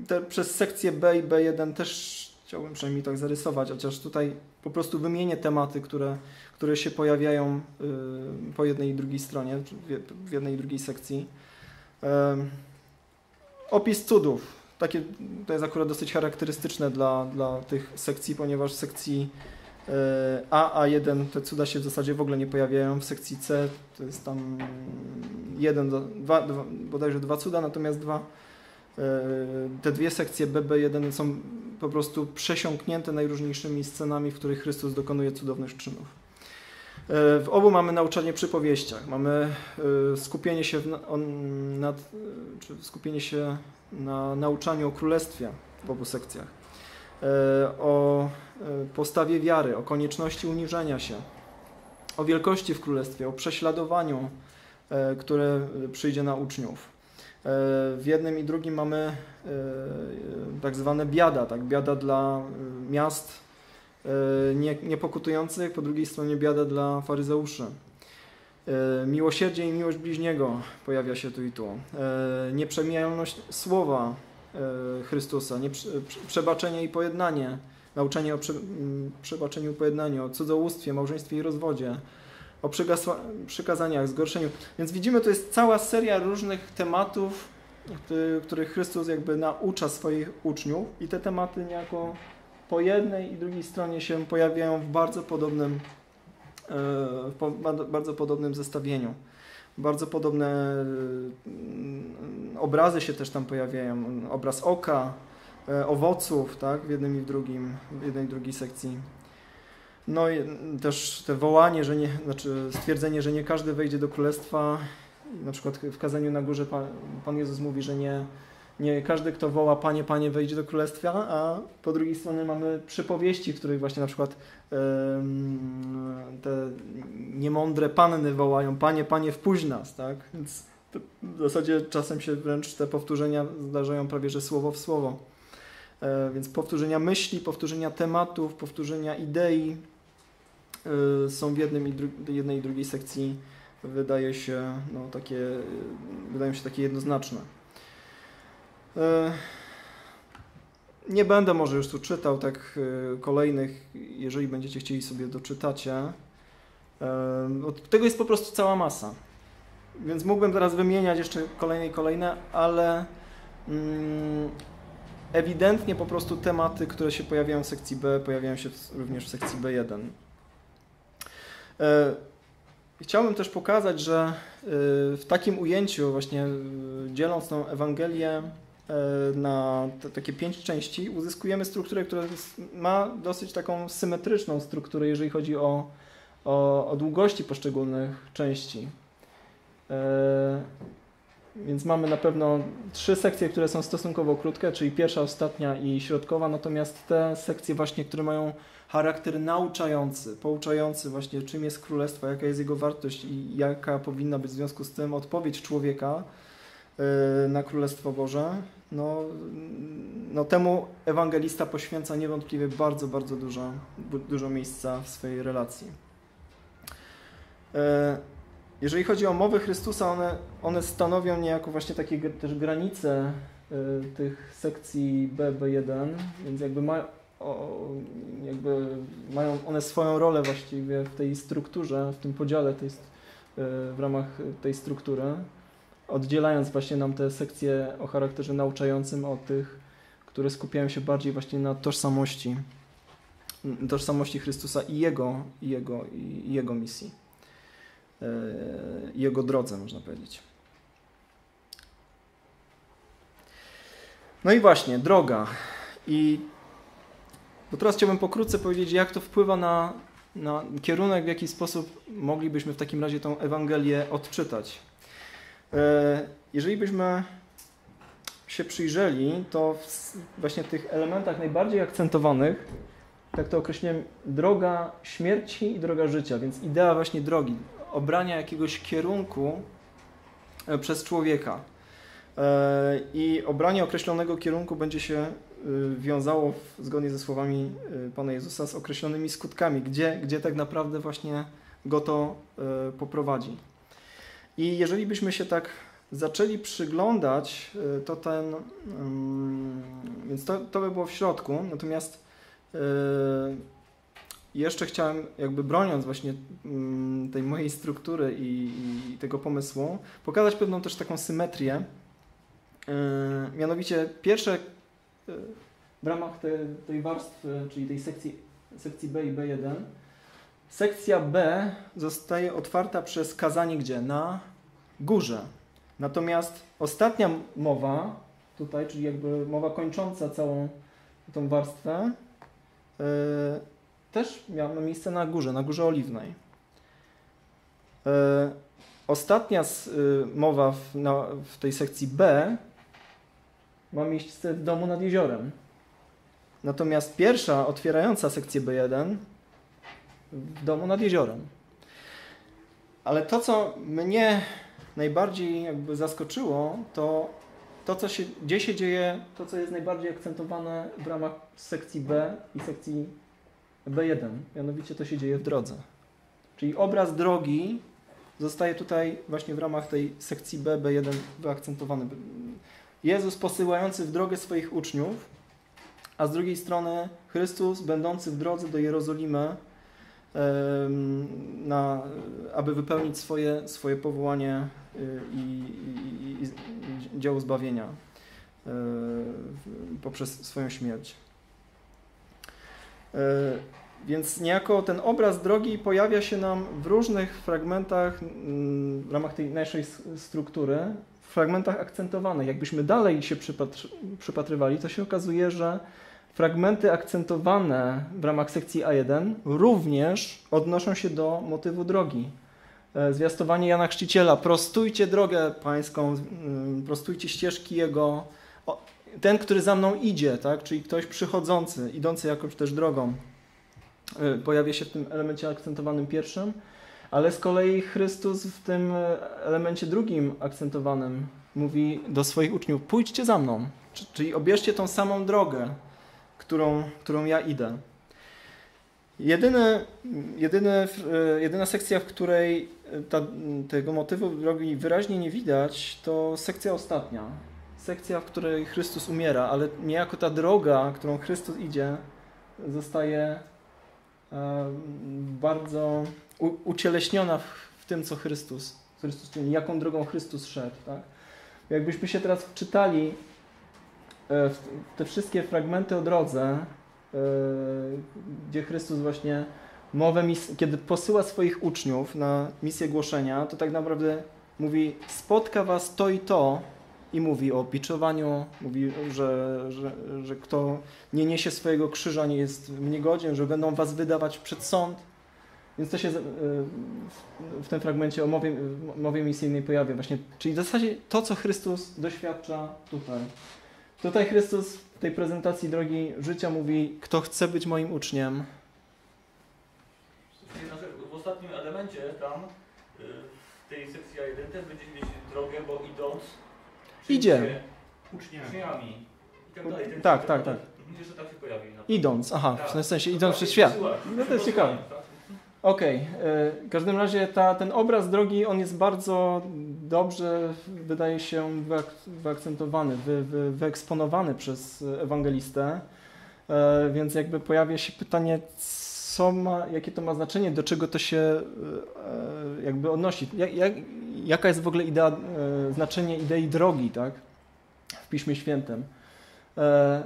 Te, przez sekcję B i B1 też chciałbym przynajmniej tak zarysować, chociaż tutaj po prostu wymienię tematy, które, które się pojawiają y, po jednej i drugiej stronie, w jednej i drugiej sekcji. Opis cudów. Takie, to jest akurat dosyć charakterystyczne dla, dla tych sekcji, ponieważ w sekcji e, A, A1 te cuda się w zasadzie w ogóle nie pojawiają. W sekcji C to jest tam jeden, dwa, dwa bodajże dwa cuda, natomiast dwa, te dwie sekcje B, B1 są po prostu przesiąknięte najróżniejszymi scenami, w których Chrystus dokonuje cudownych czynów. E, w obu mamy nauczanie przy powieściach. Mamy e, skupienie się, nad, e, czy skupienie się na nauczaniu o królestwie w obu sekcjach, o postawie wiary, o konieczności uniżenia się, o wielkości w królestwie, o prześladowaniu, które przyjdzie na uczniów. W jednym i drugim mamy tak zwane biada, tak? biada dla miast E, nie, niepokutujących, po drugiej stronie biada dla faryzeuszy. E, miłosierdzie i miłość bliźniego pojawia się tu i tu. E, Nieprzemijalność słowa Chrystusa, przebaczenie i pojednanie, nauczenie o przebaczeniu i pojednaniu, o cudzołóstwie, małżeństwie i rozwodzie, o przykazaniach, zgorszeniu. Więc widzimy, to jest cała seria różnych tematów, których Chrystus jakby naucza swoich uczniów i te tematy niejako po jednej i drugiej stronie się pojawiają w bardzo podobnym, e, w bardzo podobnym zestawieniu. Bardzo podobne e, obrazy się też tam pojawiają. Obraz oka, e, owoców, tak, w jednym i w drugim, w jednej i drugiej sekcji. No i też te wołanie, że nie, znaczy stwierdzenie, że nie każdy wejdzie do królestwa. Na przykład w kazaniu na górze Pan, Pan Jezus mówi, że nie, nie każdy, kto woła Panie, Panie, wejdzie do królestwa, a po drugiej stronie mamy przypowieści, w których właśnie na przykład te niemądre panny wołają Panie, Panie, wpuść nas, tak? Więc w zasadzie czasem się wręcz te powtórzenia zdarzają prawie, że słowo w słowo. E, więc powtórzenia myśli, powtórzenia tematów, powtórzenia idei są w jednym i jednej i drugiej sekcji wydaje się no, takie, wydają się takie jednoznaczne. E, nie będę może już tu czytał tak kolejnych, jeżeli będziecie chcieli sobie doczytacie. E, tego jest po prostu cała masa. Więc mógłbym teraz wymieniać jeszcze kolejne i kolejne, ale mm, ewidentnie po prostu tematy, które się pojawiają w sekcji B, pojawiają się również w sekcji B1. Chciałbym też pokazać, że w takim ujęciu, właśnie dzieląc tą Ewangelię E, na takie pięć części, uzyskujemy strukturę, która ma dosyć taką symetryczną strukturę, jeżeli chodzi o, o, o długości poszczególnych części. E, więc mamy na pewno trzy sekcje, które są stosunkowo krótkie, czyli pierwsza, ostatnia i środkowa, natomiast te sekcje właśnie, które mają charakter nauczający, pouczający właśnie czym jest królestwo, jaka jest jego wartość i jaka powinna być w związku z tym odpowiedź człowieka e, na Królestwo Boże, no, no temu ewangelista poświęca niewątpliwie bardzo, bardzo dużo, dużo miejsca w swojej relacji. E, jeżeli chodzi o mowy Chrystusa, one, one stanowią niejako właśnie takie też granice e, tych sekcji B, B1, więc jakby, ma, o, jakby mają one swoją rolę właściwie w tej strukturze, w tym podziale tej, e, w ramach tej struktury oddzielając właśnie nam te sekcje o charakterze nauczającym od tych, które skupiają się bardziej właśnie na tożsamości, tożsamości Chrystusa i Jego, i Jego, i Jego misji, e, Jego drodze, można powiedzieć. No i właśnie, droga. I bo teraz chciałbym pokrótce powiedzieć, jak to wpływa na, na kierunek, w jaki sposób moglibyśmy w takim razie tą Ewangelię odczytać. E, jeżeli byśmy się przyjrzeli, to w właśnie tych elementach najbardziej akcentowanych, tak to określiłem, droga śmierci i droga życia, więc idea właśnie drogi, obrania jakiegoś kierunku e, przez człowieka. E, I obranie określonego kierunku będzie się wiązało w, zgodnie ze słowami Pana Jezusa z określonymi skutkami, gdzie, gdzie tak naprawdę właśnie go to poprowadzi. I jeżeli byśmy się tak zaczęli przyglądać, to ten, mm, więc to, to by było w środku, natomiast jeszcze chciałem, jakby broniąc właśnie mm, tej mojej struktury i, i tego pomysłu, pokazać pewną też taką symetrię. Mianowicie pierwsze w ramach te, tej warstwy, czyli tej sekcji, sekcji B i B1, sekcja B zostaje otwarta przez kazanie gdzie? Na górze. Natomiast ostatnia mowa tutaj, czyli jakby mowa kończąca całą tą warstwę, yy, też miało miejsce na górze, na Górze Oliwnej. E, ostatnia z, y, mowa w, na, w tej sekcji B ma miejsce w domu nad jeziorem. Natomiast pierwsza, otwierająca sekcję B1 w domu nad jeziorem. Ale to, co mnie najbardziej jakby zaskoczyło, to to, co się, gdzie się dzieje, to, co jest najbardziej akcentowane w ramach sekcji B i sekcji B1, mianowicie to się dzieje w drodze. Czyli obraz drogi zostaje tutaj właśnie w ramach tej sekcji B, B1 wyakcentowany. Jezus posyłający w drogę swoich uczniów, a z drugiej strony Chrystus będący w drodze do Jerozolimy, na, aby wypełnić swoje, swoje powołanie y, i, i, i dzieło zbawienia y, poprzez swoją śmierć. E, więc niejako ten obraz drogi pojawia się nam w różnych fragmentach mm, w ramach tej naszej struktury, fragmentach akcentowanych. Jakbyśmy dalej się przypatr przypatrywali, to się okazuje, że fragmenty akcentowane w ramach sekcji A1 również odnoszą się do motywu drogi. E, zwiastowanie Jana Chrzciciela, prostujcie drogę pańską, mm, prostujcie ścieżki Jego, ten, który za mną idzie, tak? czyli ktoś przychodzący, idący jakąś też drogą, y, pojawia się w tym elemencie akcentowanym pierwszym, ale z kolei Chrystus w tym elemencie drugim akcentowanym mówi do swoich uczniów: pójdźcie za mną, czyli obierzcie tą samą drogę, którą, którą ja idę. Jedyne, jedyne, jedyna sekcja, w której ta, tego motywu drogi wyraźnie nie widać, to sekcja ostatnia, sekcja, w której Chrystus umiera, ale niejako ta droga, którą Chrystus idzie, zostaje e, bardzo ucieleśniona w tym, co Chrystus, Chrystus jaką drogą Chrystus szedł. Tak? Jakbyśmy się teraz wczytali e, w te wszystkie fragmenty o drodze, e, gdzie Chrystus właśnie mowę, kiedy posyła swoich uczniów na misję głoszenia, to tak naprawdę mówi: Spotka was to i to, i mówi o biczowaniu, mówi, że, że, że kto nie niesie swojego krzyża, nie jest niegodzien, że będą was wydawać przed sąd. Więc to się w tym fragmencie o mowie, mowie misyjnej pojawia właśnie. Czyli w zasadzie to, co Chrystus doświadcza tutaj. Tutaj Chrystus w tej prezentacji drogi życia mówi, kto chce być moim uczniem. W ostatnim elemencie tam, y, w tej sekcji 1 też będziecie mieć drogę, bo idąc Idzie. Uczniami. I tak dalej. Tak, tak, tak. Myślę, że tak się pojawi. Idąc, aha, tak. w sensie idąc przez świat. No to jest ciekawe. Tak. Okej, okay. E, w każdym razie ta, ten obraz drogi, on jest bardzo dobrze, wydaje się, wyakcentowany, wy, wy, wyeksponowany przez ewangelistę, e, więc jakby pojawia się pytanie, co ma, jakie to ma znaczenie, do czego to się e, jakby odnosi. Jak, jak, jaka jest w ogóle idea, znaczenie idei drogi tak? w Piśmie Świętym. E,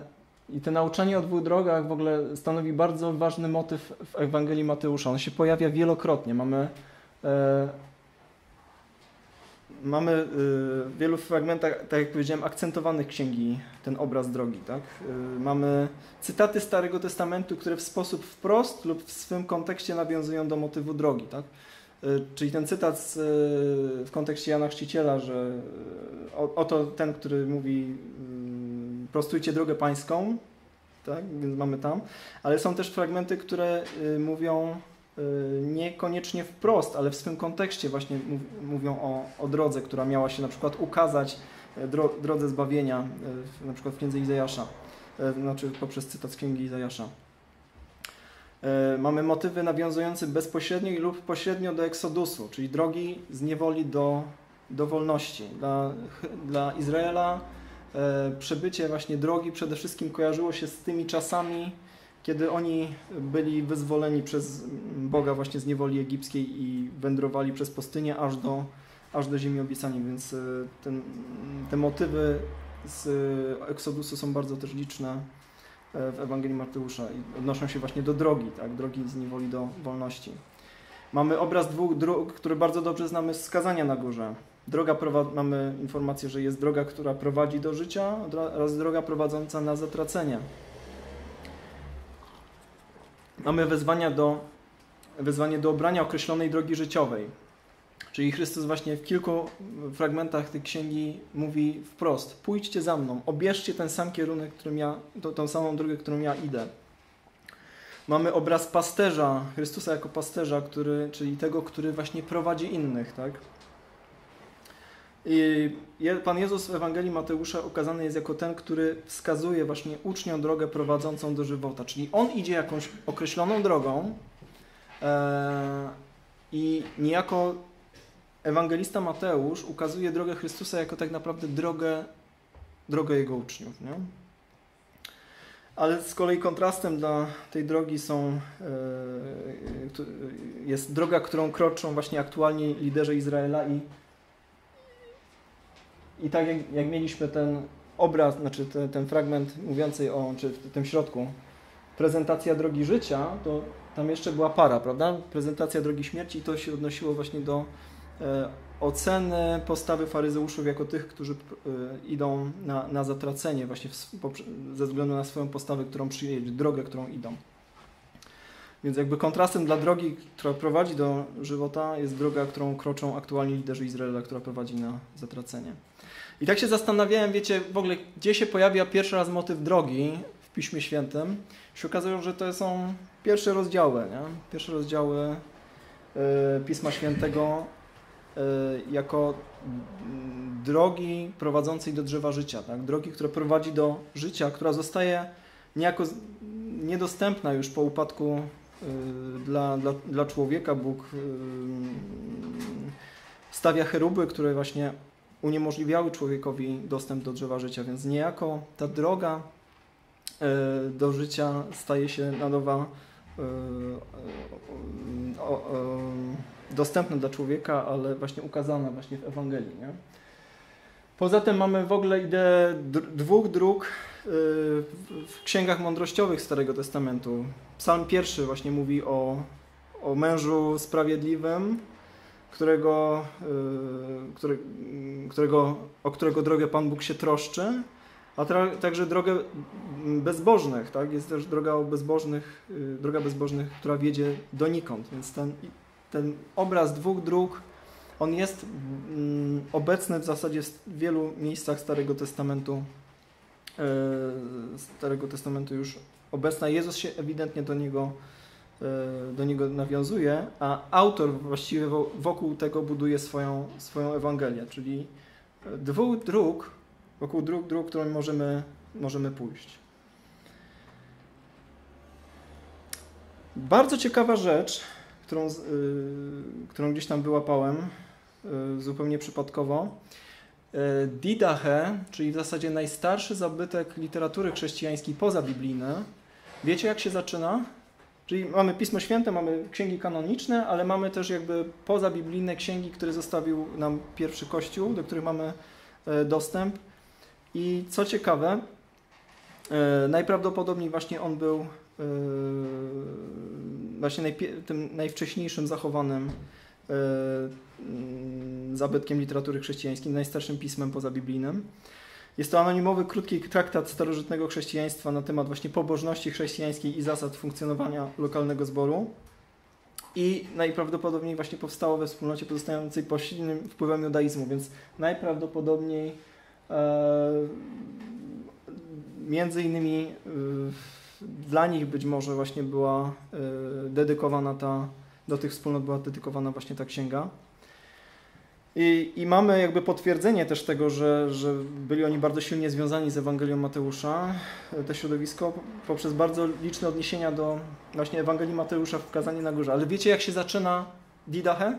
I to nauczanie o dwóch drogach w ogóle stanowi bardzo ważny motyw w Ewangelii Mateusza. On się pojawia wielokrotnie. Mamy, mamy w wielu fragmentach, tak jak powiedziałem, akcentowanych księgi ten obraz drogi. Tak? Mamy cytaty Starego Testamentu, które w sposób wprost lub w swym kontekście nawiązują do motywu drogi. Tak? Y, czyli ten cytat z, y, w kontekście Jana Chrzciciela, że y, o, oto ten, który mówi prostujcie drogę pańską, tak, więc mamy tam, ale są też fragmenty, które mówią niekoniecznie wprost, ale w swym kontekście właśnie mówią o, o drodze, która miała się na przykład ukazać dro, drodze zbawienia, na przykład w księdze Izajasza. e, znaczy poprzez cytat z księgi Izajasza. E, Mamy motywy nawiązujące bezpośrednio lub pośrednio do eksodusu, czyli drogi z niewoli do, do wolności. Dla, dla Izraela e, przebycie właśnie drogi przede wszystkim kojarzyło się z tymi czasami, kiedy oni byli wyzwoleni przez Boga właśnie z niewoli egipskiej i wędrowali przez pustynię aż do, aż do ziemi obiecanej, więc e, ten, te motywy z Eksodusu są bardzo też liczne w Ewangelii Mateusza i odnoszą się właśnie do drogi, tak? drogi z niewoli do wolności. Mamy obraz dwóch dróg, który bardzo dobrze znamy z skazania na górze. Droga mamy informację, że jest droga, która prowadzi do życia oraz droga prowadząca na zatracenie. Mamy wezwania do, wezwanie do obrania określonej drogi życiowej. Czyli Chrystus właśnie w kilku fragmentach tej księgi mówi wprost: pójdźcie za mną, obierzcie ten sam kierunek, którym ja, to, tą samą drogę, którą ja idę. Mamy obraz pasterza, Chrystusa jako pasterza, który, czyli tego, który właśnie prowadzi innych, tak? I Pan Jezus w Ewangelii Mateusza ukazany jest jako ten, który wskazuje właśnie uczniom drogę prowadzącą do żywota. Czyli on idzie jakąś określoną drogą e, i niejako ewangelista Mateusz ukazuje drogę Chrystusa jako tak naprawdę drogę, drogę jego uczniów. Nie? Ale z kolei kontrastem dla tej drogi są, e, jest droga, którą kroczą właśnie aktualnie liderzy Izraela i, i tak jak, jak mieliśmy ten obraz, znaczy te, ten fragment mówiący o, czy w tym środku, prezentacja drogi życia, to tam jeszcze była para, prawda? Prezentacja drogi śmierci i to się odnosiło właśnie do e, oceny postawy faryzeuszów jako tych, którzy e, idą na, na zatracenie właśnie w, ze względu na swoją postawę, którą przyjęli, drogę, którą idą. Więc jakby kontrastem dla drogi, która prowadzi do żywota, jest droga, którą kroczą aktualni liderzy Izraela, która prowadzi na zatracenie. I tak się zastanawiałem, wiecie, w ogóle gdzie się pojawia pierwszy raz motyw drogi w Piśmie Świętym. Się okazało, że to są pierwsze rozdziały, nie? Pierwsze rozdziały e, Pisma Świętego jako mm, drogi prowadzącej do drzewa życia, tak? drogi, która prowadzi do życia, która zostaje niejako niedostępna już po upadku y, dla, dla, dla człowieka. Bóg y, stawia cheruby, które właśnie uniemożliwiały człowiekowi dostęp do drzewa życia, więc niejako ta droga y, do życia staje się na nowa o- o- dostępna dla człowieka, ale właśnie ukazana właśnie w Ewangelii. Nie? Poza tym mamy w ogóle ideę dwóch dróg y, w księgach mądrościowych Starego Testamentu. Psalm pierwszy właśnie mówi o, o mężu sprawiedliwym, którego, którego, o którego drogę Pan Bóg się troszczy, a także drogę mm, bezbożnych. Tak? Jest też droga bezbożnych, y, droga bezbożnych, która wiedzie donikąd. Więc ten, ten obraz dwóch dróg on jest mm, obecny w zasadzie w wielu miejscach Starego Testamentu. e, Starego Testamentu już obecna. Jezus się ewidentnie do niego, e, do niego nawiązuje, a autor właściwie wo- wokół tego buduje swoją, swoją Ewangelię, czyli e, dwóch dróg, wokół dróg, dróg którą możemy, możemy pójść. Bardzo ciekawa rzecz, którą, z- y, którą gdzieś tam wyłapałem y, zupełnie przypadkowo. Y, Didache, czyli w zasadzie najstarszy zabytek literatury chrześcijańskiej pozabiblijny. Wiecie jak się zaczyna? Czyli mamy Pismo Święte, mamy księgi kanoniczne, ale mamy też jakby pozabiblijne księgi, które zostawił nam pierwszy Kościół, do których mamy e, dostęp. I co ciekawe, e, najprawdopodobniej właśnie on był e, właśnie tym najwcześniejszym zachowanym e, mm, zabytkiem literatury chrześcijańskiej, najstarszym pismem pozabiblijnym. Jest to anonimowy, krótki traktat starożytnego chrześcijaństwa na temat właśnie pobożności chrześcijańskiej i zasad funkcjonowania lokalnego zboru. I najprawdopodobniej właśnie powstało we wspólnocie pozostającej pod silnym wpływem judaizmu, więc najprawdopodobniej między innymi e, dla nich być może właśnie była e, dedykowana ta, do tych wspólnot była dedykowana właśnie ta księga. I, I mamy jakby potwierdzenie też tego, że, że byli oni bardzo silnie związani z Ewangelią Mateusza, e, to środowisko, poprzez bardzo liczne odniesienia do właśnie Ewangelii Mateusza w Kazaniu na Górze. Ale wiecie, jak się zaczyna Didache?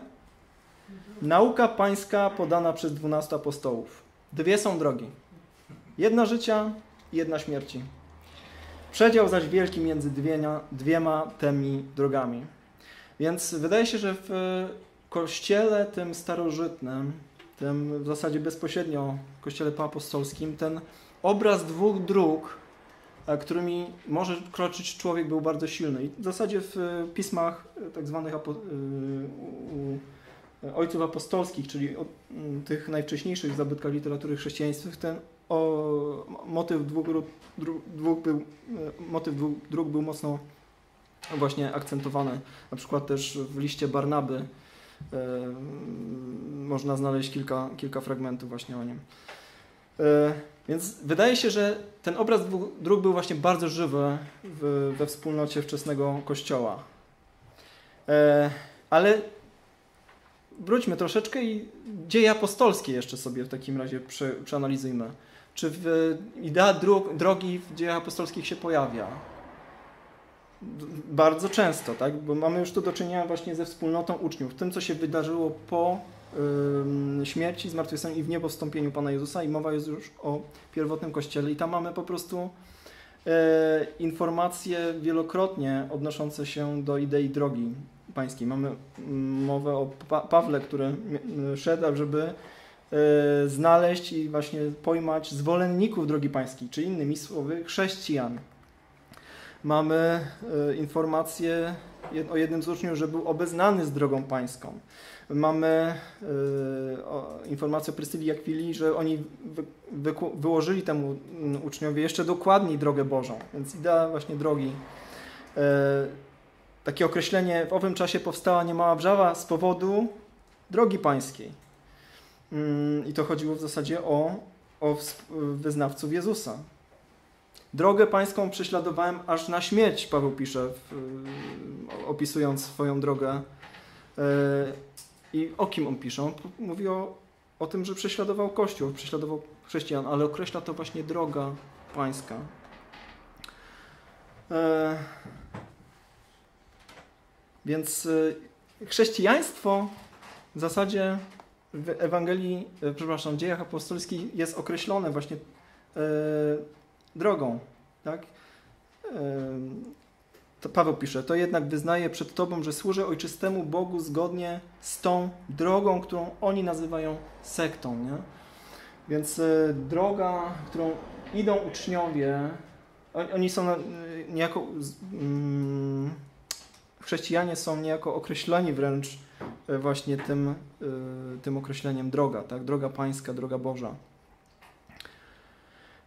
Nauka pańska podana przez dwunastu apostołów. Dwie są drogi. Jedna życia i jedna śmierci. Przedział zaś wielki między dwiema, dwiema tymi drogami. Więc wydaje się, że w kościele tym starożytnym, tym w zasadzie bezpośrednio kościele poapostolskim, ten obraz dwóch dróg, e, którymi może kroczyć człowiek, był bardzo silny. I w zasadzie w pismach tak zwanych u, ojców apostolskich, czyli tych najwcześniejszych zabytkach literatury chrześcijaństwa, ten o, motyw dwóch, był, motyw dwóch dróg był mocno właśnie akcentowany. Na przykład też w liście Barnaby e, można znaleźć kilka, kilka fragmentów właśnie o nim. E, więc wydaje się, że ten obraz dwóch dróg był właśnie bardzo żywy we wspólnocie wczesnego Kościoła. E, ale wróćmy troszeczkę i dzieje apostolskie jeszcze sobie w takim razie prze, przeanalizujmy. Czy w, idea drogi w dziejach apostolskich się pojawia? Bardzo często, tak? Bo mamy już tu do czynienia właśnie ze wspólnotą uczniów, tym, co się wydarzyło po y, śmierci, zmartwychwstaniu i w niebo wstąpieniu Pana Jezusa i mowa jest już o pierwotnym Kościele i tam mamy po prostu y, informacje wielokrotnie odnoszące się do idei drogi pańskiej. Mamy mowę o pa Pawle, który szedł, żeby E, znaleźć i właśnie pojmać zwolenników drogi pańskiej, czy innymi słowy chrześcijan. Mamy e, informację o jednym z uczniów, że był obeznany z drogą pańską. Mamy informację o Prystylii Akwili, że oni wyłożyli temu uczniowi jeszcze dokładniej drogę Bożą. Więc idea właśnie drogi. Takie określenie w owym czasie powstała niemała wrzawa z powodu drogi pańskiej. Mm, I to chodziło w zasadzie o, o wyznawców Jezusa. Drogę pańską prześladowałem aż na śmierć, Paweł pisze, opisując swoją drogę. E, I o kim on pisze? Mówi o, o tym, że prześladował Kościół, prześladował chrześcijan, ale określa to właśnie droga pańska. Więc e, chrześcijaństwo w zasadzie w Ewangelii, e, przepraszam, w dziejach apostolskich jest określone właśnie e, drogą. Tak? To Paweł pisze, to jednak wyznaję przed Tobą, że służę ojczystemu Bogu zgodnie z tą drogą, którą oni nazywają sektą. Nie? Więc droga, którą idą uczniowie, oni są niejako, mm, chrześcijanie są niejako określeni wręcz E, właśnie tym, e, tym określeniem droga, tak? droga pańska, droga Boża.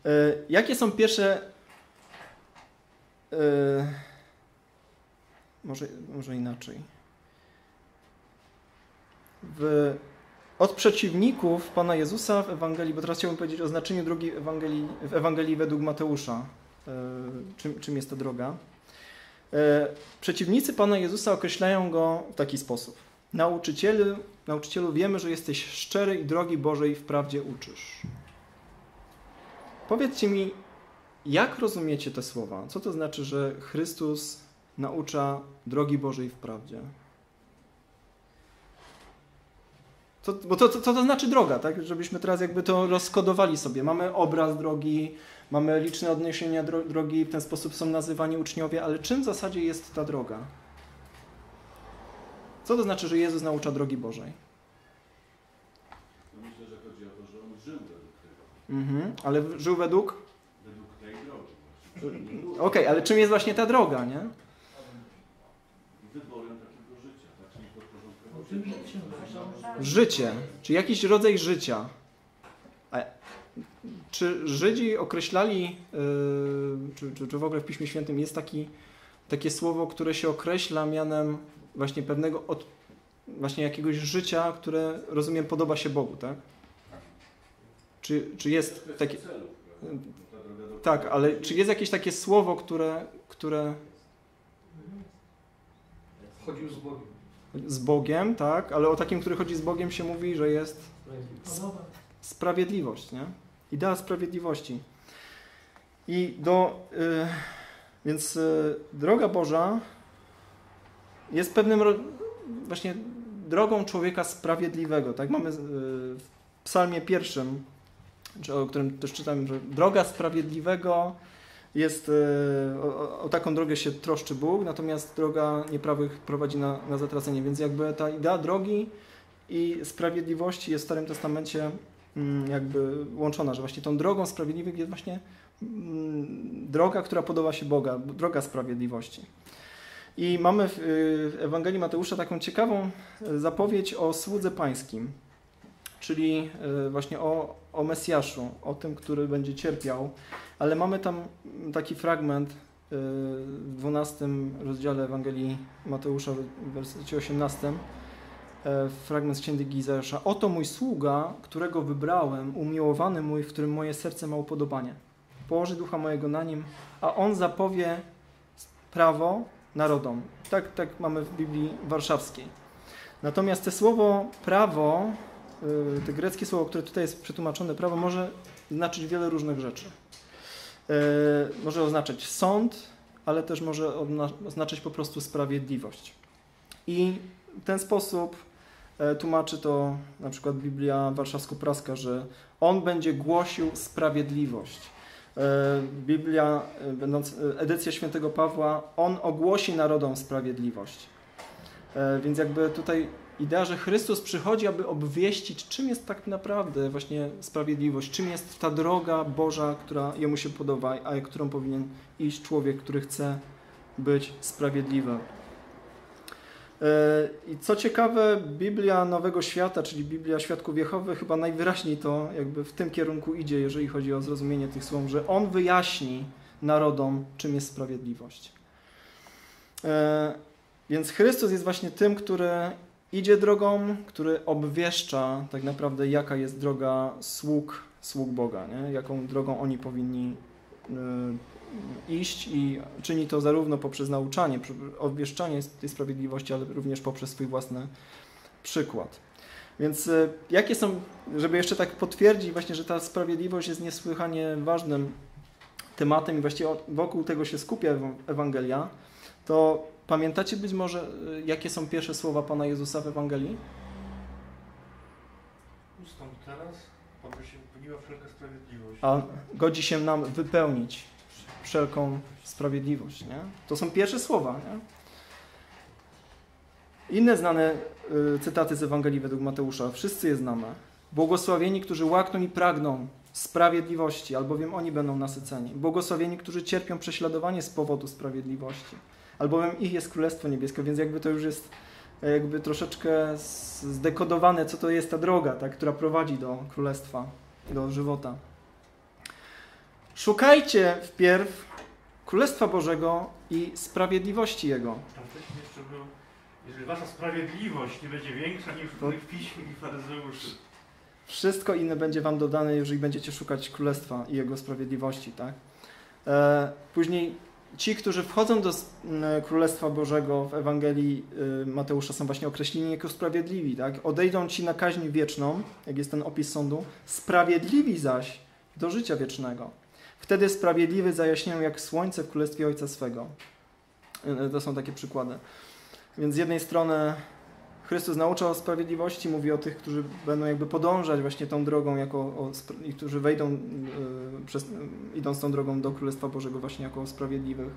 E, jakie są pierwsze może, może inaczej. W, od przeciwników Pana Jezusa w Ewangelii, bo teraz chciałbym powiedzieć o znaczeniu drogi Ewangelii, w Ewangelii według Mateusza, czym, czym jest ta droga. Przeciwnicy Pana Jezusa określają go w taki sposób. Nauczycielu, nauczycielu, wiemy, że jesteś szczery i drogi Bożej wprawdzie uczysz. Powiedzcie mi, jak rozumiecie te słowa? Co to znaczy, że Chrystus naucza drogi Bożej w prawdzie? Co, bo to, to znaczy droga, tak? Żebyśmy teraz jakby to rozkodowali sobie. Mamy obraz drogi, mamy liczne odniesienia drogi, w ten sposób są nazywani uczniowie, ale czym w zasadzie jest ta droga? Co to znaczy, że Jezus naucza drogi Bożej? No myślę, że chodzi o to, że on żył według tego. Mhm, ale żył według? Według tej drogi. Okej, okay, ale czym jest właśnie ta droga, nie? Wyborem takiego życia, tak? Życie, czy jakiś rodzaj życia. Czy Żydzi określali, yy, czy, czy, czy w ogóle w Piśmie Świętym jest taki, takie słowo, które się określa mianem właśnie pewnego, od, właśnie jakiegoś życia, które rozumiem podoba się Bogu, tak? Czy, czy jest takie... Tak, ale czy jest jakieś takie słowo, które... które... Chodził z Bogiem. z Bogiem, tak, ale o takim, który chodzi z Bogiem się mówi, że jest sprawiedliwość, nie? Idea sprawiedliwości. I do, y, więc y, droga Boża jest pewnym właśnie drogą człowieka sprawiedliwego, tak? Mamy y, w psalmie pierwszym, o którym też czytam, że droga sprawiedliwego jest, o, o taką drogę się troszczy Bóg, natomiast droga nieprawych prowadzi na, na zatracenie, więc jakby ta idea drogi i sprawiedliwości jest w Starym Testamencie jakby łączona, że właśnie tą drogą sprawiedliwych jest właśnie mm, droga, która podoba się Boga, droga sprawiedliwości. I mamy w, y, Ewangelii Mateusza taką ciekawą y, zapowiedź o słudze pańskim, czyli y, właśnie o, o Mesjaszu, o tym, który będzie cierpiał, ale mamy tam taki fragment w 12 rozdziale Ewangelii Mateusza, w wersecie 18, e, fragment z księgi Izajasza. Oto mój sługa, którego wybrałem, umiłowany mój, w którym moje serce ma upodobanie. Położy ducha mojego na nim, a on zapowie prawo narodom. Tak, tak mamy w Biblii Warszawskiej. Natomiast te słowo prawo, y, to greckie słowo, które tutaj jest przetłumaczone, prawo, może znaczyć wiele różnych rzeczy. Y, może oznaczać sąd, ale też może oznaczać po prostu sprawiedliwość. I w ten sposób e, tłumaczy to na przykład Biblia Warszawsko-Praska, że on będzie głosił sprawiedliwość. E, Biblia, e, będąc edycja świętego Pawła, on ogłosi narodom sprawiedliwość. Więc jakby tutaj idea, że Chrystus przychodzi, aby obwieścić, czym jest tak naprawdę właśnie sprawiedliwość, czym jest ta droga Boża, która jemu się podoba, a którą powinien iść człowiek, który chce być sprawiedliwy. E, I co ciekawe, Biblia Nowego Świata, czyli Biblia Świadków Jehowy, chyba najwyraźniej to jakby w tym kierunku idzie, jeżeli chodzi o zrozumienie tych słów, że On wyjaśni narodom, czym jest sprawiedliwość. E, więc Chrystus jest właśnie tym, który idzie drogą, który obwieszcza tak naprawdę, jaka jest droga sług, sług Boga, nie? jaką drogą oni powinni y, iść i czyni to zarówno poprzez nauczanie, obwieszczanie tej sprawiedliwości, ale również poprzez swój własny przykład. Więc y, jakie są, żeby jeszcze tak potwierdzić właśnie, że ta sprawiedliwość jest niesłychanie ważnym tematem i właściwie wokół tego się skupia Ewangelia, to Pamiętacie być może, y, jakie są pierwsze słowa Pana Jezusa w Ewangelii? Ustąp teraz, aby się wypełniła wszelka sprawiedliwość. A godzi się nam wypełnić wszelką sprawiedliwość. Nie? To są pierwsze słowa. Nie? Inne znane y, cytaty z Ewangelii według Mateusza, wszyscy je znamy. Błogosławieni, którzy łakną i pragną sprawiedliwości, albowiem oni będą nasyceni. Błogosławieni, którzy cierpią prześladowanie z powodu sprawiedliwości albowiem ich jest Królestwo Niebieskie, więc jakby to już jest e, jakby troszeczkę zdekodowane, co to jest ta droga, tak, która prowadzi do Królestwa, do żywota. Szukajcie wpierw Królestwa Bożego i sprawiedliwości Jego. Tam jeszcze jeżeli wasza sprawiedliwość nie będzie większa niż w tych piśm i faryzeuszy. Wszystko inne będzie wam dodane, jeżeli będziecie szukać Królestwa i Jego sprawiedliwości, tak? E, później ci, którzy wchodzą do Królestwa Bożego w Ewangelii y, Mateusza są właśnie określeni jako sprawiedliwi. Tak? Odejdą ci na kaźń wieczną, jak jest ten opis sądu, sprawiedliwi zaś do życia wiecznego. Wtedy sprawiedliwy zajaśnią jak słońce w Królestwie Ojca swego. Y, to są takie przykłady. Więc z jednej strony Chrystus naucza o sprawiedliwości, mówi o tych, którzy będą jakby podążać właśnie tą drogą, jako o, i którzy wejdą, y, przez, idąc tą drogą do Królestwa Bożego właśnie jako sprawiedliwych.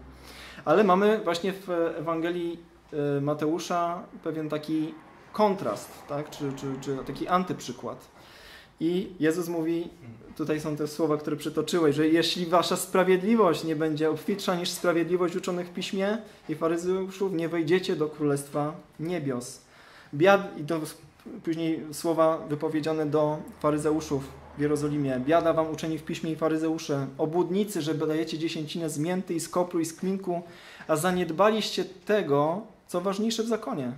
Ale mamy właśnie w Ewangelii y, Mateusza pewien taki kontrast, tak? czy, czy, czy taki antyprzykład. I Jezus mówi, tutaj są te słowa, które przytoczyłeś, że jeśli wasza sprawiedliwość nie będzie obfitsza niż sprawiedliwość uczonych w piśmie i faryzeuszów, nie wejdziecie do Królestwa Niebios. Biad, i to później słowa wypowiedziane do faryzeuszów w Jerozolimie. Biada wam uczeni w piśmie i faryzeusze, obłudnicy, że dajecie dziesięcinę z mięty i z kopru i z klinku, a zaniedbaliście tego, co ważniejsze w zakonie.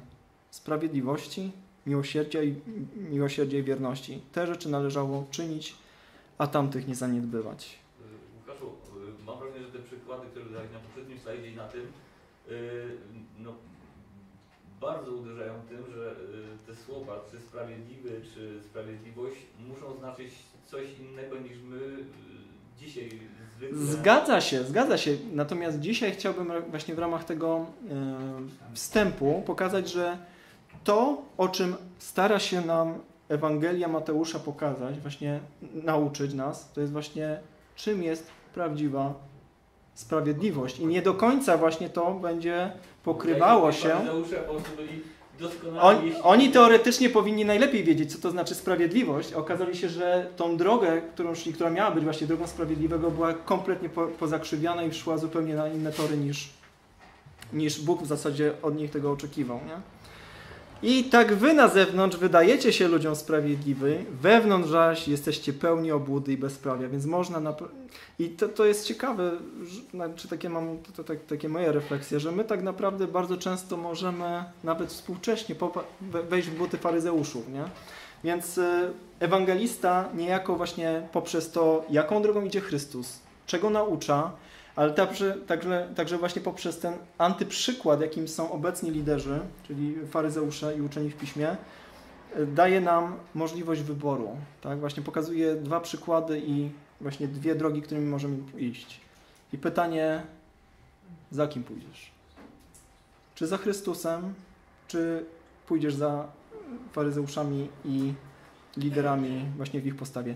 Sprawiedliwości, miłosierdzia i, miłosierdzia i wierności. Te rzeczy należało czynić, a tamtych nie zaniedbywać. Łukaszu, y, mam wrażenie, że te przykłady, które dałeś na poprzednim slajdzie i na tym, y, no, bardzo uderzają tym, że y, te słowa, czy sprawiedliwy, czy sprawiedliwość, muszą znaczyć coś innego niż my dzisiaj zwykle. Zgadza się, zgadza się. Natomiast dzisiaj chciałbym właśnie w ramach tego wstępu pokazać, że to, o czym stara się nam Ewangelia Mateusza pokazać, właśnie nauczyć nas, to jest właśnie czym jest prawdziwa sprawiedliwość. I nie do końca właśnie to będzie pokrywało się. Faryzeusze po prostu byli doskonali. On, jeśli- oni teoretycznie powinni najlepiej wiedzieć, co to znaczy sprawiedliwość, a okazali się, że tą drogę, którą szli, która miała być właśnie drogą sprawiedliwego, była kompletnie po, pozakrzywiana i szła zupełnie na inne tory niż, niż Bóg w zasadzie od nich tego oczekiwał. Nie? I tak wy na zewnątrz wydajecie się ludziom sprawiedliwy, wewnątrz zaś jesteście pełni obłudy i bezprawia, więc można... Nap- I to, to jest ciekawe, że- znaczy takie mam to, to, tak, takie moje refleksje, że my tak naprawdę bardzo często możemy nawet współcześnie wejść w buty faryzeuszów, nie? Więc y, ewangelista niejako właśnie poprzez to, jaką drogą idzie Chrystus, czego naucza, ale także, także, także właśnie poprzez ten antyprzykład, jakim są obecni liderzy, czyli faryzeusze i uczeni w piśmie, y, daje nam możliwość wyboru. Tak? Właśnie pokazuje dwa przykłady i właśnie dwie drogi, którymi możemy iść. I pytanie, za kim pójdziesz? Czy za Chrystusem, czy pójdziesz za faryzeuszami i liderami właśnie w ich postawie?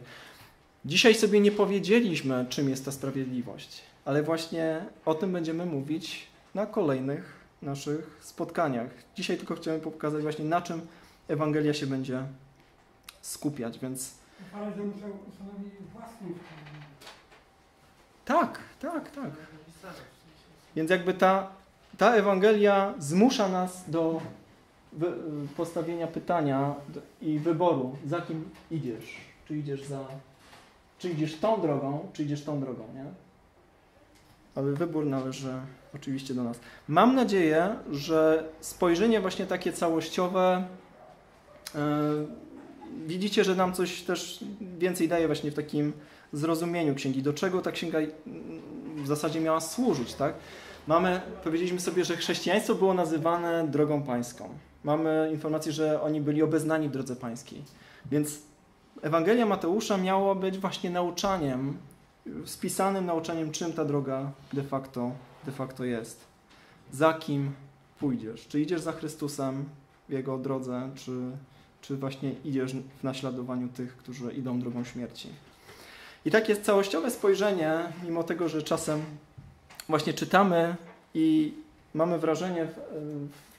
Dzisiaj sobie nie powiedzieliśmy, czym jest ta sprawiedliwość, ale właśnie o tym będziemy mówić na kolejnych naszych spotkaniach. Dzisiaj tylko chciałem pokazać właśnie na czym Ewangelia się będzie skupiać, więc Faryzeusze ustanowili własny tak, tak, tak. Więc jakby ta, ta Ewangelia zmusza nas do postawienia pytania i wyboru, za kim idziesz. Czy idziesz za, czy idziesz tą drogą, czy idziesz tą drogą, nie? Ale wybór należy oczywiście do nas. Mam nadzieję, że spojrzenie właśnie takie całościowe yy, widzicie, że nam coś też więcej daje właśnie w takim zrozumieniu księgi, do czego ta księga mm, w zasadzie miała służyć, tak? Mamy, powiedzieliśmy sobie, że chrześcijaństwo było nazywane drogą pańską. Mamy informację, że oni byli obeznani w drodze pańskiej. Więc Ewangelia Mateusza miało być właśnie nauczaniem, spisanym nauczaniem, czym ta droga de facto, de facto jest. Za kim pójdziesz? Czy idziesz za Chrystusem w Jego drodze, czy, czy właśnie idziesz w naśladowaniu tych, którzy idą drogą śmierci? I takie całościowe spojrzenie, mimo tego, że czasem właśnie czytamy i mamy wrażenie,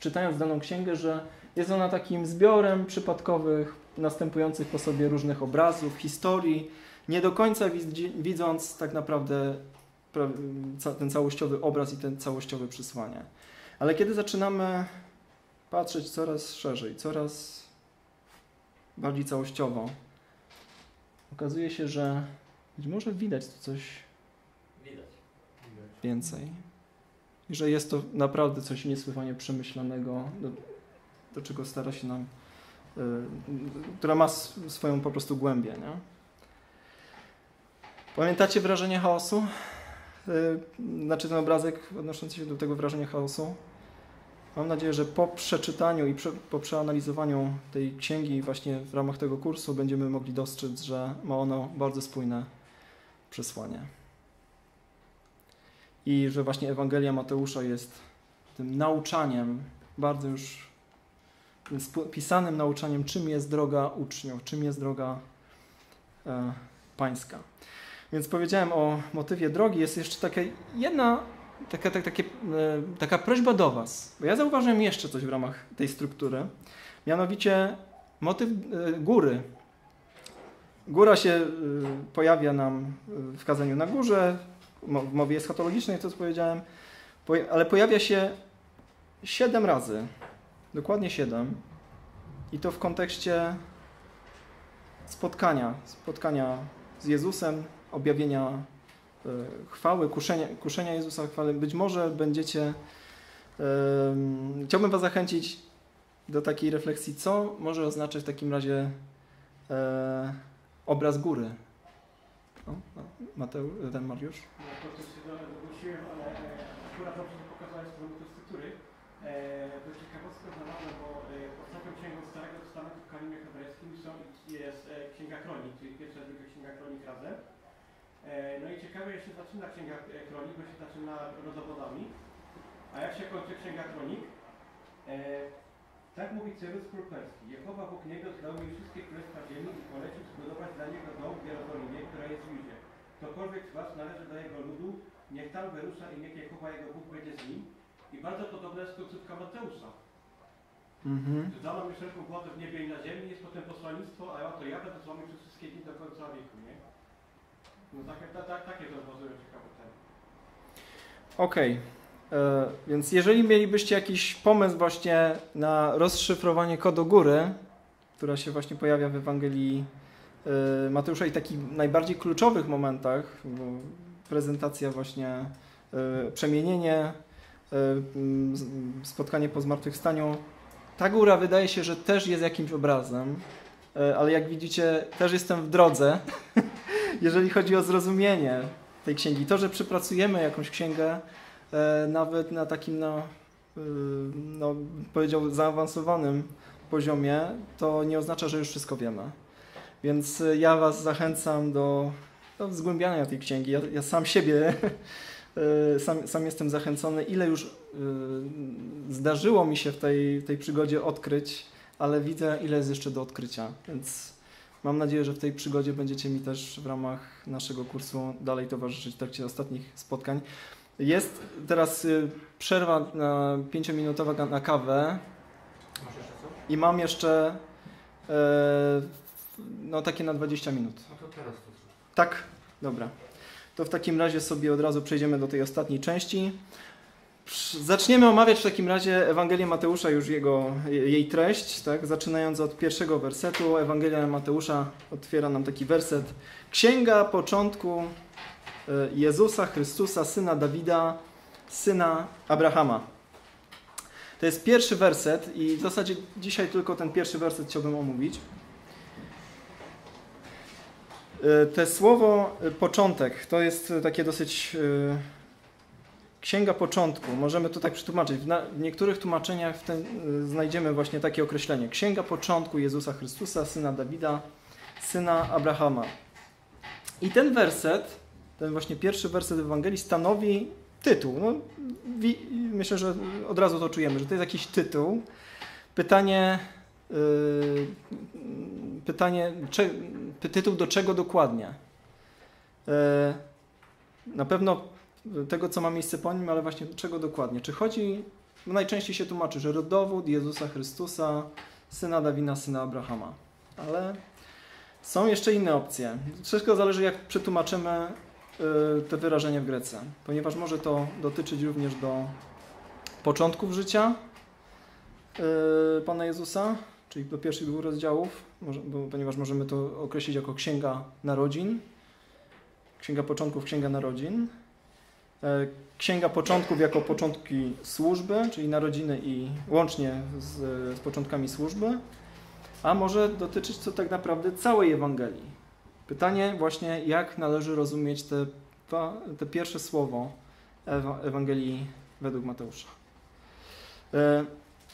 czytając daną księgę, że jest ona takim zbiorem przypadkowych, następujących po sobie różnych obrazów, historii, nie do końca widząc tak naprawdę ten całościowy obraz i ten całościowe przesłanie. Ale kiedy zaczynamy patrzeć coraz szerzej, coraz bardziej całościowo, okazuje się, że być może widać tu coś Widać. więcej. I że jest to naprawdę coś niesłychanie przemyślanego, do, do czego stara się nam, y, która ma swoją po prostu głębię. Nie? Pamiętacie wrażenie chaosu? Y, znaczy ten obrazek odnoszący się do tego wrażenia chaosu? Mam nadzieję, że po przeczytaniu i prze, po przeanalizowaniu tej księgi właśnie w ramach tego kursu będziemy mogli dostrzec, że ma ono bardzo spójne przesłanie i że właśnie Ewangelia Mateusza jest tym nauczaniem, bardzo już pisanym nauczaniem, czym jest droga uczniów, czym jest droga e, pańska. Więc powiedziałem o motywie drogi. Jest jeszcze taka jedna taka, tak, takie, e, taka prośba do Was, bo ja zauważyłem jeszcze coś w ramach tej struktury, mianowicie motyw e, góry. Góra się e, pojawia nam w kazaniu na górze, w mowie eschatologicznej, to co powiedziałem, ale pojawia się siedem razy, dokładnie siedem, i to w kontekście spotkania, spotkania z Jezusem, objawienia e, chwały, kuszenia, kuszenia Jezusa chwały. Być może będziecie, em, chciałbym Was zachęcić do takiej refleksji, co może oznaczać w takim razie e, obraz góry. O, Mateusz, ten Mariusz. Prostu się ale e, akurat dobrze to pokazałeś. E, to bo e, ostatnią księgą Starego Testamentu w kanionie hebrajskim są, jest e, Księga Kronik, czyli pierwsza i druga Księga Kronik razem. E, no i ciekawe, jak się zaczyna Księga e, Kronik, bo się zaczyna rodowodami. A jak się kończy Księga Kronik? E, tak mówi Cyrus król perski. Jehowa Bóg niego dał mi wszystkie królestwa ziemi i polecił zbudować dla niego dom w Jerozolimie, która jest w Judzie. Ktokolwiek z was należy do jego ludu, niech tam wyrusza i niech Jehowa jego Bóg będzie z nim. I bardzo podobna jest końcówka Mateusza. Mhm. Dano mi wszelką władzę w niebie i na ziemi, jest potem posłannictwo, a oto ja będę z wami przez wszystkie dni do końca wieku, nie? No takie, ta, ta, takie to rozwiązują ciekawe. Okej. E, Więc jeżeli mielibyście jakiś pomysł właśnie na rozszyfrowanie kodu góry, która się właśnie pojawia w Ewangelii e, Mateusza i takich najbardziej kluczowych momentach, bo prezentacja właśnie, e, przemienienie, spotkanie po zmartwychwstaniu, ta góra wydaje się, że też jest jakimś obrazem, ale jak widzicie, też jestem w drodze, jeżeli chodzi o zrozumienie tej księgi. To, że przepracujemy jakąś księgę, e, nawet na takim, no, y, no, powiedział, zaawansowanym poziomie, to nie oznacza, że już wszystko wiemy. Więc ja Was zachęcam do, do zgłębiania tej księgi. Ja, ja sam siebie, y, sam, sam jestem zachęcony, ile już zdarzyło mi się w tej, tej przygodzie odkryć, ale widzę, ile jest jeszcze do odkrycia. Więc mam nadzieję, że w tej przygodzie będziecie mi też w ramach naszego kursu dalej towarzyszyć w trakcie ostatnich spotkań. Jest teraz y, przerwa na 5-minutowa ga- na kawę i mam jeszcze e, no takie na 20 minut. No to teraz to zrób. Tak? Dobra. To w takim razie sobie od razu przejdziemy do tej ostatniej części. Zaczniemy omawiać w takim razie Ewangelię Mateusza, już jego, jej treść, tak? zaczynając od pierwszego wersetu. Ewangelia Mateusza otwiera nam taki werset. Księga początku e, Jezusa Chrystusa, syna Dawida, syna Abrahama. To jest pierwszy werset i w zasadzie dzisiaj tylko ten pierwszy werset chciałbym omówić. E, Te słowo e, początek to jest takie dosyć księga początku. Możemy to tak przetłumaczyć. W, na, w niektórych tłumaczeniach w ten, e, znajdziemy właśnie takie określenie. Księga początku Jezusa Chrystusa, syna Dawida, syna Abrahama. I ten werset, ten właśnie pierwszy werset Ewangelii stanowi tytuł. No, wi, myślę, że od razu to czujemy, że to jest jakiś tytuł. Pytanie, yy, pytanie cze, tytuł do czego dokładnie? Yy, na pewno tego, co ma miejsce po nim, ale właśnie czego dokładnie? Czy chodzi, no najczęściej się tłumaczy, że rodowód Jezusa Chrystusa, syna Dawina, syna Abrahama. Ale są jeszcze inne opcje. Wszystko zależy, jak przetłumaczymy y, te wyrażenia w Grece, ponieważ może to dotyczyć również do początków życia y, Pana Jezusa, czyli do pierwszych dwóch rozdziałów, ponieważ możemy to określić jako Księga Narodzin, Księga Początków, Księga Narodzin, Księga Początków jako początki służby, czyli narodziny i łącznie z, z początkami służby, a może dotyczyć to tak naprawdę całej Ewangelii. Pytanie właśnie, jak należy rozumieć te, te pierwsze słowo Ewa, Ewangelii według Mateusza. E,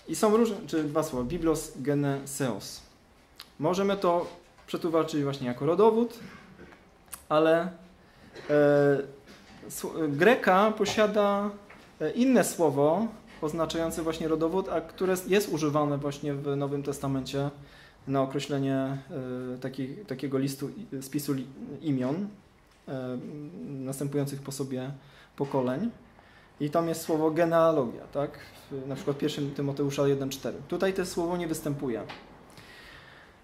I są różne, czy dwa słowa, biblos geneseos. Możemy to przetłumaczyć właśnie jako rodowód, ale e, Greka posiada e, inne słowo oznaczające właśnie rodowód, a które jest używane właśnie w Nowym Testamencie na określenie e, taki, takiego listu, spisu li- imion e, następujących po sobie pokoleń. I tam jest słowo genealogia, tak? Na przykład 1 Tymoteusza 1,4. Tutaj to słowo nie występuje.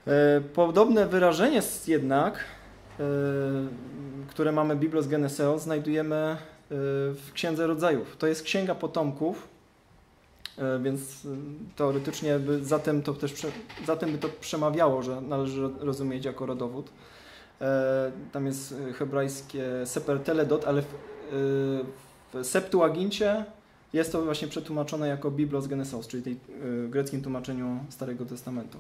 E, Podobne wyrażenie jednak które mamy Biblos Geneseos, znajdujemy y, w Księdze Rodzajów. To jest Księga Potomków, y, więc y, teoretycznie by zatem, to też prze, zatem by to przemawiało, że należy ro- rozumieć jako rodowód. Tam jest y, hebrajskie seper teledot, ale w, y, w Septuagincie jest to właśnie przetłumaczone jako Biblos Geneseos, czyli y, greckim tłumaczeniu Starego Testamentu.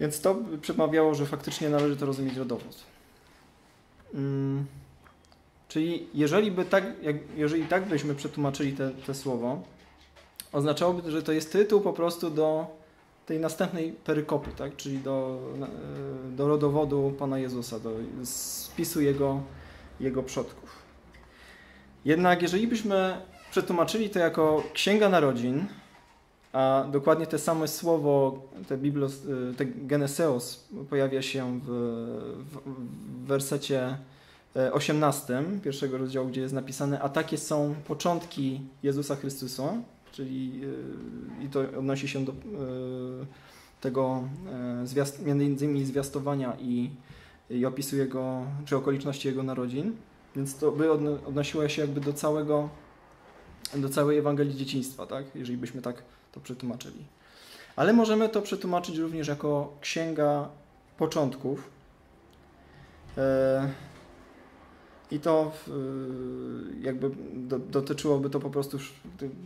Więc to przemawiało, że faktycznie należy to rozumieć rodowód. Mm, czyli jeżeli by tak, jak, jeżeli tak byśmy przetłumaczyli te, te słowo, oznaczałoby, że to jest tytuł po prostu do tej następnej perykopy, tak? czyli do, do rodowodu Pana Jezusa, do spisu Jego, jego przodków. Jednak jeżeli byśmy przetłumaczyli to jako Księga Narodzin, a dokładnie te same słowo, te, biblos, e, te geneseos pojawia się w, w, w wersecie 18 pierwszego rozdziału, gdzie jest napisane, a takie są początki Jezusa Chrystusa, czyli yy, i to odnosi się do yy, tego yy, zwiast, między innymi zwiastowania i, i opisuje go, czy okoliczności jego narodzin, więc to by odnosiło się jakby do całego, do całej Ewangelii dzieciństwa, tak? jeżeli byśmy tak to przetłumaczyli. Ale możemy to przetłumaczyć również jako księga początków. I to jakby dotyczyłoby to po prostu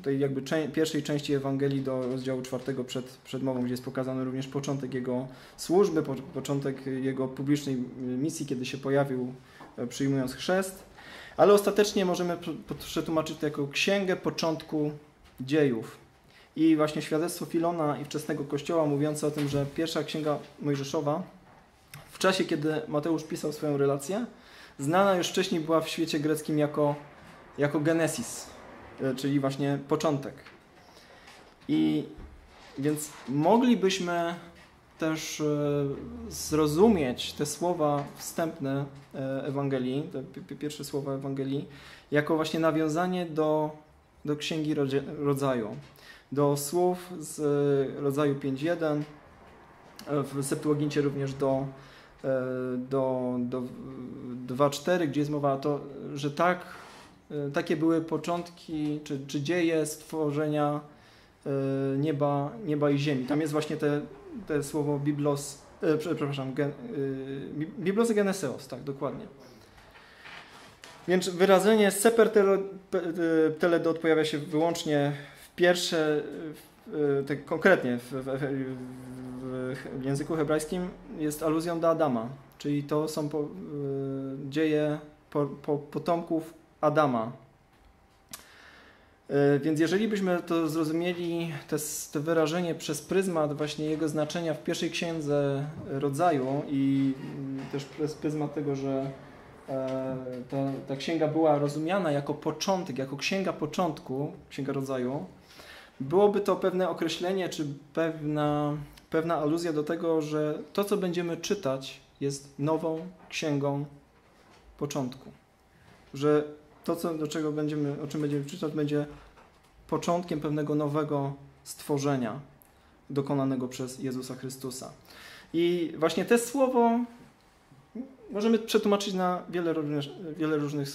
tej jakby pierwszej części Ewangelii do rozdziału czwartego przed, przed mową, gdzie jest pokazany również początek jego służby, początek jego publicznej misji, kiedy się pojawił e, przyjmując chrzest. Ale ostatecznie możemy przetłumaczyć to jako księgę początku dziejów. I właśnie świadectwo Filona i wczesnego Kościoła mówiące o tym, że pierwsza księga Mojżeszowa w czasie, kiedy Mateusz pisał swoją relację, znana już wcześniej była w świecie greckim jako, jako Genesis, e, czyli właśnie początek. I więc moglibyśmy też e, zrozumieć te słowa wstępne e, Ewangelii, te pierwsze słowa Ewangelii, jako właśnie nawiązanie do, do Księgi Rodzaju, do słów z rodzaju 5.1, w Septuagincie również do E, do, do 2.4, gdzie jest mowa o to, że tak, e, takie były początki, czy, czy dzieje stworzenia e, nieba, nieba i ziemi. Tam jest właśnie te, te słowo biblos, przepraszam, gen, biblos geneseos, tak, dokładnie. Więc wyrażenie seper teledot pojawia się wyłącznie w pierwsze, tak konkretnie w, w, w języku hebrajskim jest aluzją do Adama, czyli to są po, y, dzieje po, po, potomków Adama. Y, więc jeżeli byśmy to zrozumieli, te, te wyrażenie przez pryzmat właśnie jego znaczenia w pierwszej księdze rodzaju i y, też przez pryzmat tego, że e, ta, ta księga była rozumiana jako początek, jako księga początku, księga rodzaju, byłoby to pewne określenie, czy pewna pewna aluzja do tego, że to, co będziemy czytać, jest nową księgą początku. Że to, co, do czego będziemy, o czym będziemy czytać, będzie początkiem pewnego nowego stworzenia dokonanego przez Jezusa Chrystusa. I właśnie te słowo możemy przetłumaczyć na wiele, wiele różnych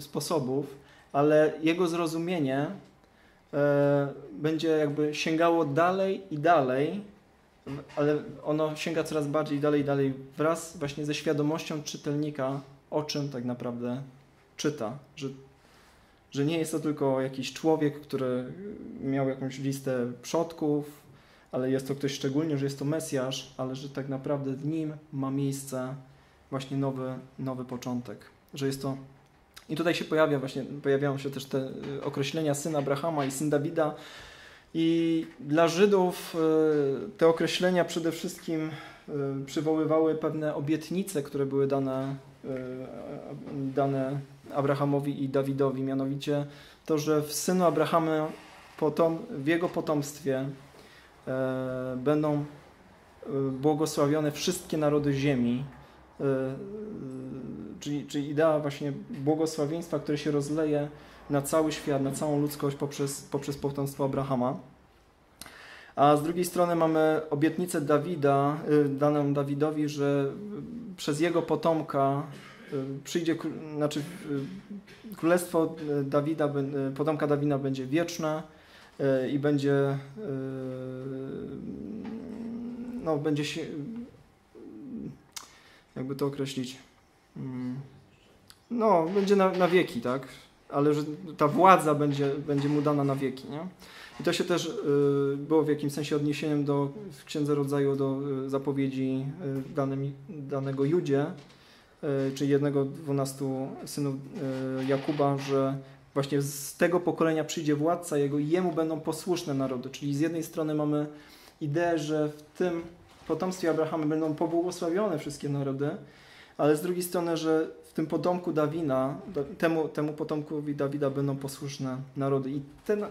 sposobów, ale jego zrozumienie e, będzie jakby sięgało dalej i dalej ale ono sięga coraz bardziej dalej i dalej wraz właśnie ze świadomością czytelnika, o czym tak naprawdę czyta, że, że nie jest to tylko jakiś człowiek, który miał jakąś listę przodków, ale jest to ktoś szczególnie, że jest to Mesjasz, ale że tak naprawdę w nim ma miejsce właśnie nowy, nowy początek, że jest to i tutaj się pojawia właśnie, pojawiają się też te określenia syn Abrahama i syn Dawida, i dla Żydów e, te określenia przede wszystkim e, przywoływały pewne obietnice, które były dane, dane Abrahamowi i Dawidowi, mianowicie to, że w synu Abrahama, potom, w jego potomstwie będą błogosławione wszystkie narody ziemi, czyli, czyli idea właśnie błogosławieństwa, które się rozleje na cały świat, na całą ludzkość poprzez, poprzez potomstwo Abrahama. A z drugiej strony mamy obietnicę Dawida, y, daną Dawidowi, że przez jego potomka y, przyjdzie, znaczy y, królestwo Dawida, potomka Dawida będzie wieczne i będzie no, będzie się jakby to określić mm, no, będzie na, na wieki, tak? ale że ta władza będzie, będzie mu dana na wieki. Nie? I to się też y, było w jakimś sensie odniesieniem do, w Księdze Rodzaju do y, zapowiedzi y, danym, danego Judzie, czyli jednego dwunastu synów Jakuba, że właśnie z tego pokolenia przyjdzie władca jego i jemu będą posłuszne narody. Czyli z jednej strony mamy ideę, że w tym potomstwie Abrahama będą pobłogosławione wszystkie narody, ale z drugiej strony, że w tym potomku Dawida, do- temu, temu potomkowi Dawida będą posłuszne narody. I te, na-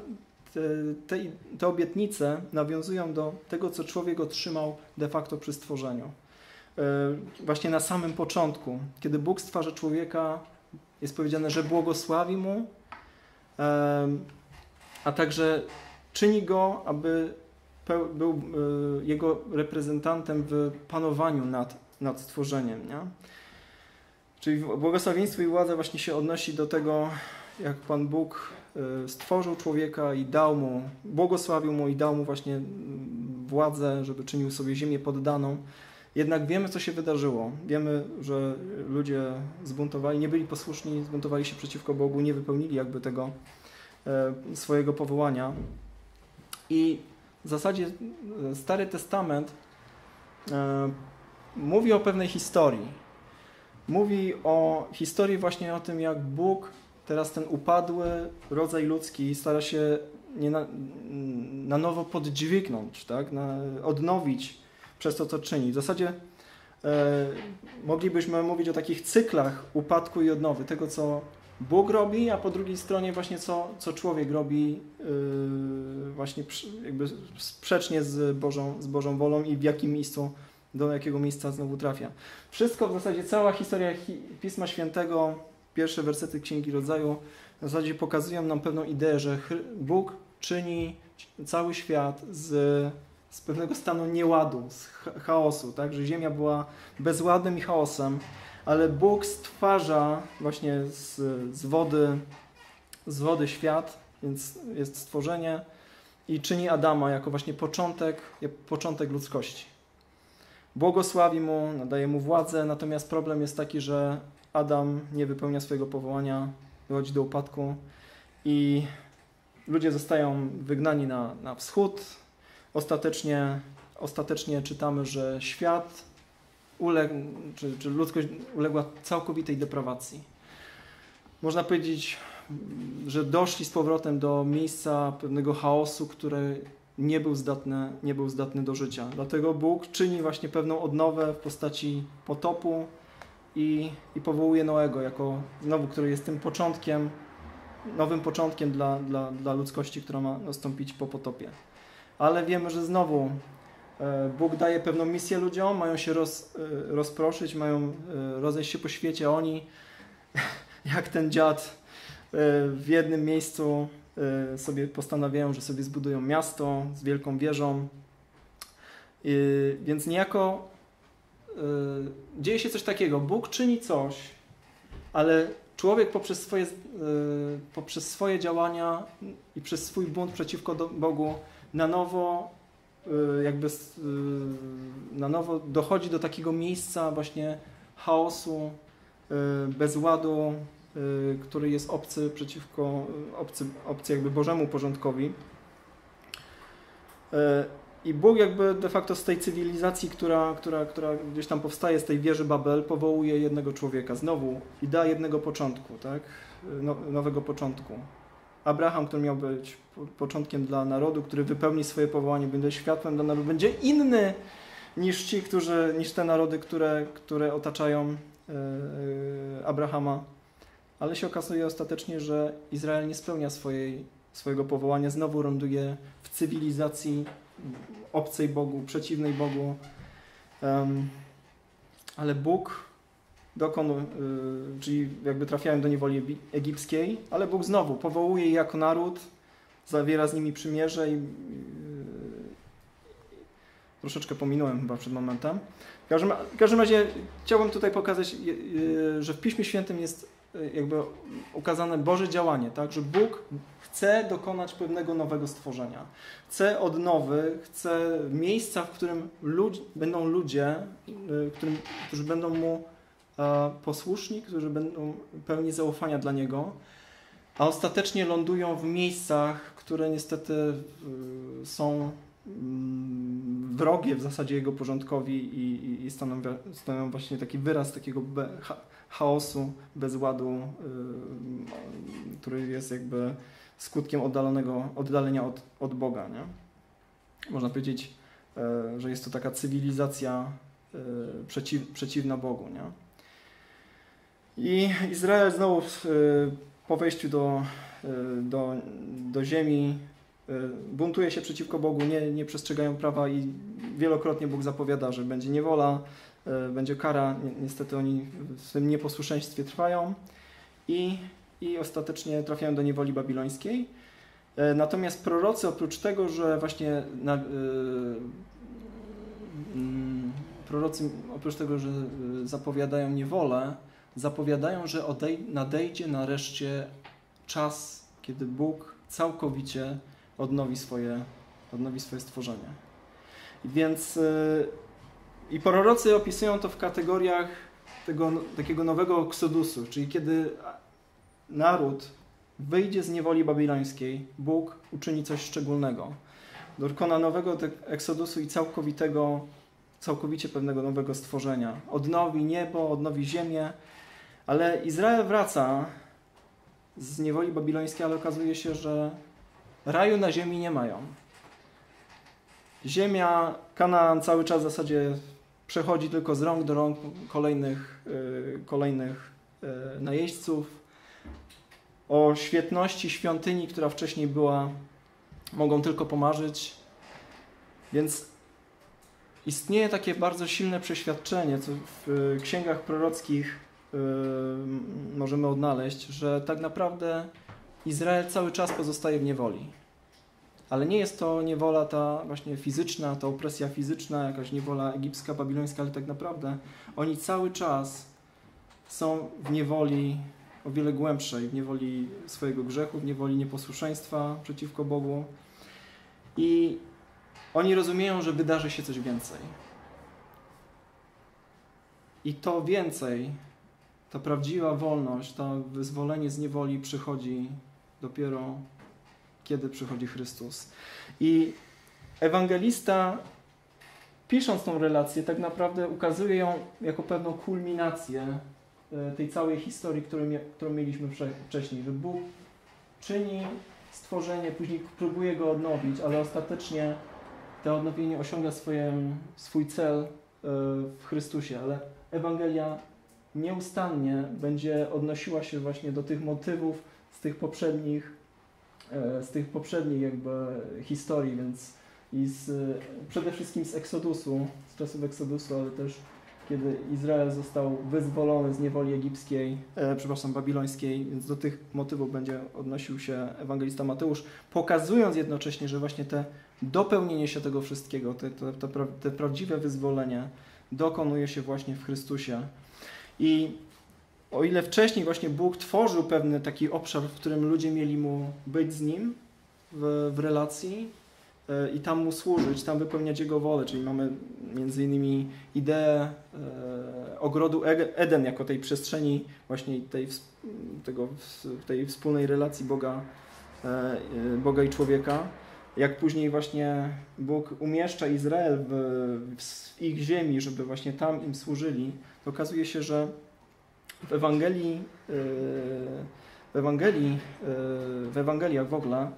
te, te, obietnice nawiązują do tego, co człowiek otrzymał de facto przy stworzeniu. E, Właśnie na samym początku, kiedy Bóg stwarza człowieka, jest powiedziane, że błogosławi mu, a także czyni go, aby był e, jego reprezentantem w panowaniu nad, nad stworzeniem. Nie? Czyli błogosławieństwo i władza właśnie się odnosi do tego, jak Pan Bóg stworzył człowieka i dał mu, błogosławił mu i dał mu właśnie mm, władzę, żeby czynił sobie ziemię poddaną. Jednak wiemy, co się wydarzyło. Wiemy, że ludzie zbuntowali, nie byli posłuszni, zbuntowali się przeciwko Bogu, nie wypełnili jakby tego e, swojego powołania. I w zasadzie e, Stary Testament e, mówi o pewnej historii. Mówi o historii właśnie o tym, jak Bóg teraz ten upadły rodzaj ludzki stara się na, na nowo poddźwignąć, tak? na, odnowić przez to, co czyni. W zasadzie e, moglibyśmy mówić o takich cyklach upadku i odnowy, tego, co Bóg robi, a po drugiej stronie właśnie co, co człowiek robi yy, właśnie przy- jakby sprzecznie z Bożą, z Bożą wolą i w jakim miejscu, do jakiego miejsca znowu trafia. Wszystko w zasadzie, cała historia hi- Pisma Świętego, pierwsze wersety Księgi Rodzaju w zasadzie pokazują nam pewną ideę, że Bóg czyni cały świat z, z pewnego stanu nieładu, z cha- chaosu, tak? że ziemia była bezładnym i chaosem, ale Bóg stwarza właśnie z, z wody z wody świat, więc jest stworzenie i czyni Adama jako właśnie początek, początek ludzkości. Błogosławi mu, nadaje mu władzę, natomiast problem jest taki, że Adam nie wypełnia swojego powołania, dochodzi do upadku i ludzie zostają wygnani na, na wschód. Ostatecznie, ostatecznie czytamy, że świat uległ, czy, czy ludzkość uległa całkowitej deprawacji. Można powiedzieć, że doszli z powrotem do miejsca pewnego chaosu, który nie był zdatny, nie był zdatny do życia. Dlatego Bóg czyni właśnie pewną odnowę w postaci potopu i, i powołuje Noego jako znowu, który jest tym początkiem, nowym początkiem dla, dla, dla ludzkości, która ma nastąpić po potopie. Ale wiemy, że znowu e, Bóg daje pewną misję ludziom, mają się roz, e, rozproszyć, mają e, rozejść się po świecie. Oni, jak ten dziad, w jednym miejscu sobie postanawiają, że sobie zbudują miasto z wielką wieżą. Więc niejako dzieje się coś takiego. Bóg czyni coś, ale człowiek poprzez swoje, e, poprzez swoje działania i przez swój bunt przeciwko Bogu na nowo e, jakby na nowo dochodzi do takiego miejsca właśnie chaosu, bezładu, y, który jest obcy przeciwko, obcy, obcy jakby Bożemu porządkowi. I Bóg jakby de facto z tej cywilizacji, która, która, która gdzieś tam powstaje, z tej wieży Babel, powołuje jednego człowieka. Znowu i da jednego początku, tak? No, nowego początku. Abraham, który miał być po- początkiem dla narodu, który wypełni swoje powołanie, będzie światłem dla narodu, będzie inny niż ci, którzy, niż te narody, które, które otaczają y, y, Abrahama. Ale się okazuje ostatecznie, że Izrael nie spełnia swojej, swojego powołania, znowu ląduje w cywilizacji obcej Bogu, przeciwnej Bogu. Ale Bóg dokonuje, czyli jakby trafiają do niewoli egipskiej, ale Bóg znowu powołuje ich jako naród, zawiera z nimi przymierze i y, troszeczkę pominąłem chyba przed momentem. W każdym, w każdym razie chciałbym tutaj pokazać, y, y, że w Piśmie Świętym jest y, jakby ukazane Boże działanie, tak? że Bóg chce dokonać pewnego nowego stworzenia. Chce odnowy, chce miejsca, w którym ludzi, będą ludzie, y, którym, którzy będą Mu e, posłuszni, którzy będą pełni zaufania dla Niego, a ostatecznie lądują w miejscach, które niestety y, są wrogie w zasadzie jego porządkowi i, i, i stanowią, stanowią właśnie taki wyraz takiego be, cha, chaosu, bezładu, y, który jest jakby skutkiem oddalonego, oddalenia od, od Boga. Nie? Można powiedzieć, e, że jest to taka cywilizacja e, przeciw, przeciwna Bogu. Nie? I Izrael znowu e, po wejściu do, e, do, do ziemi buntuje się przeciwko Bogu, nie, nie przestrzegają prawa i wielokrotnie Bóg zapowiada, że będzie niewola, e, będzie kara. Ni- Niestety oni w tym nieposłuszeństwie trwają i, i ostatecznie trafiają do niewoli babilońskiej. E, Natomiast prorocy oprócz tego, że właśnie na, e, mm, prorocy oprócz tego, że zapowiadają niewolę, zapowiadają, że odej- nadejdzie nareszcie czas, kiedy Bóg całkowicie odnowi swoje, odnowi swoje stworzenie. Więc y, i prorocy opisują to w kategoriach tego takiego nowego eksodusu, czyli kiedy naród wyjdzie z niewoli babilońskiej, Bóg uczyni coś szczególnego. Dokona nowego eksodusu i całkowitego, całkowicie pewnego nowego stworzenia. Odnowi niebo, odnowi ziemię, ale Izrael wraca z niewoli babilońskiej, ale okazuje się, że raju na ziemi nie mają. Ziemia, Kanaan cały czas w zasadzie przechodzi tylko z rąk do rąk kolejnych, y, kolejnych y, najeźdźców. O świetności świątyni, która wcześniej była, mogą tylko pomarzyć. Więc istnieje takie bardzo silne przeświadczenie, co w y, księgach prorockich możemy odnaleźć, że tak naprawdę Izrael cały czas pozostaje w niewoli. Ale nie jest to niewola ta właśnie fizyczna, ta opresja fizyczna, jakaś niewola egipska, babilońska, ale tak naprawdę oni cały czas są w niewoli o wiele głębszej, w niewoli swojego grzechu, w niewoli nieposłuszeństwa przeciwko Bogu. I oni rozumieją, że wydarzy się coś więcej. I to więcej, ta prawdziwa wolność, to wyzwolenie z niewoli przychodzi dopiero kiedy przychodzi Chrystus. I ewangelista, pisząc tą relację, tak naprawdę ukazuje ją jako pewną kulminację e, tej całej historii, którą, mieliśmy wcze- wcześniej, że Bóg czyni stworzenie, później próbuje go odnowić, ale ostatecznie to odnowienie osiąga swoje, swój cel e, w Chrystusie, ale Ewangelia nieustannie będzie odnosiła się właśnie do tych motywów z tych poprzednich z tych poprzednich jakby historii, więc i z, przede wszystkim z Eksodusu, z czasów Eksodusu, ale też kiedy Izrael został wyzwolony z niewoli egipskiej, e, przepraszam, babilońskiej, więc do tych motywów będzie odnosił się ewangelista Mateusz, pokazując jednocześnie, że właśnie te dopełnienie się tego wszystkiego, te, te, te, pra- te prawdziwe wyzwolenie dokonuje się właśnie w Chrystusie. I o ile wcześniej właśnie Bóg tworzył pewny taki obszar, w którym ludzie mieli mu być z nim w, w relacji e, i tam mu służyć, tam wypełniać jego wolę, czyli mamy między innymi ideę e, ogrodu Eden jako tej przestrzeni właśnie tej, tego, tej wspólnej relacji Boga, e, Boga i człowieka. Jak później właśnie Bóg umieszcza Izrael w, w ich ziemi, żeby właśnie tam im służyli, to okazuje się, że w Ewangelii, yy, w Ewangelii, yy, w Ewangeliach w ogóle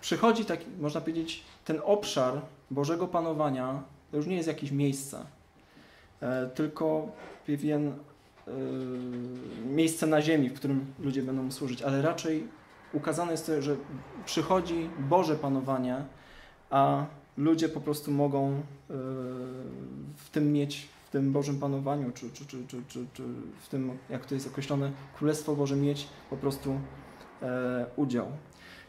przychodzi taki, można powiedzieć, ten obszar Bożego Panowania, to już nie jest jakieś miejsce, e, tylko pewien e, miejsce na ziemi, w którym ludzie będą służyć, ale raczej ukazane jest to, że przychodzi Boże Panowanie, a ludzie po prostu mogą e, w tym mieć w tym Bożym panowaniu, czy, czy, czy, czy, czy, czy w tym, jak to jest określone, Królestwo Boże mieć po prostu e, udział.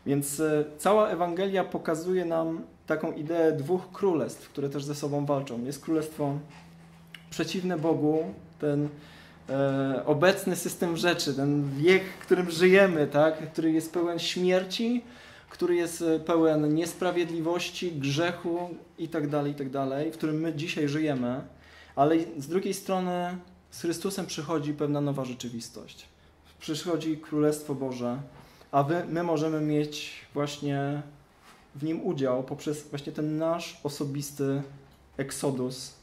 Więc e, cała Ewangelia pokazuje nam taką ideę dwóch królestw, które też ze sobą walczą. Jest królestwo przeciwne Bogu, ten e, obecny system rzeczy, ten wiek, w którym żyjemy, tak, który jest pełen śmierci, który jest e, pełen niesprawiedliwości, grzechu itd., itd., w którym my dzisiaj żyjemy. Ale z drugiej strony z Chrystusem przychodzi pewna nowa rzeczywistość. Przychodzi Królestwo Boże, a wy, my możemy mieć właśnie w nim udział poprzez właśnie ten nasz osobisty eksodus.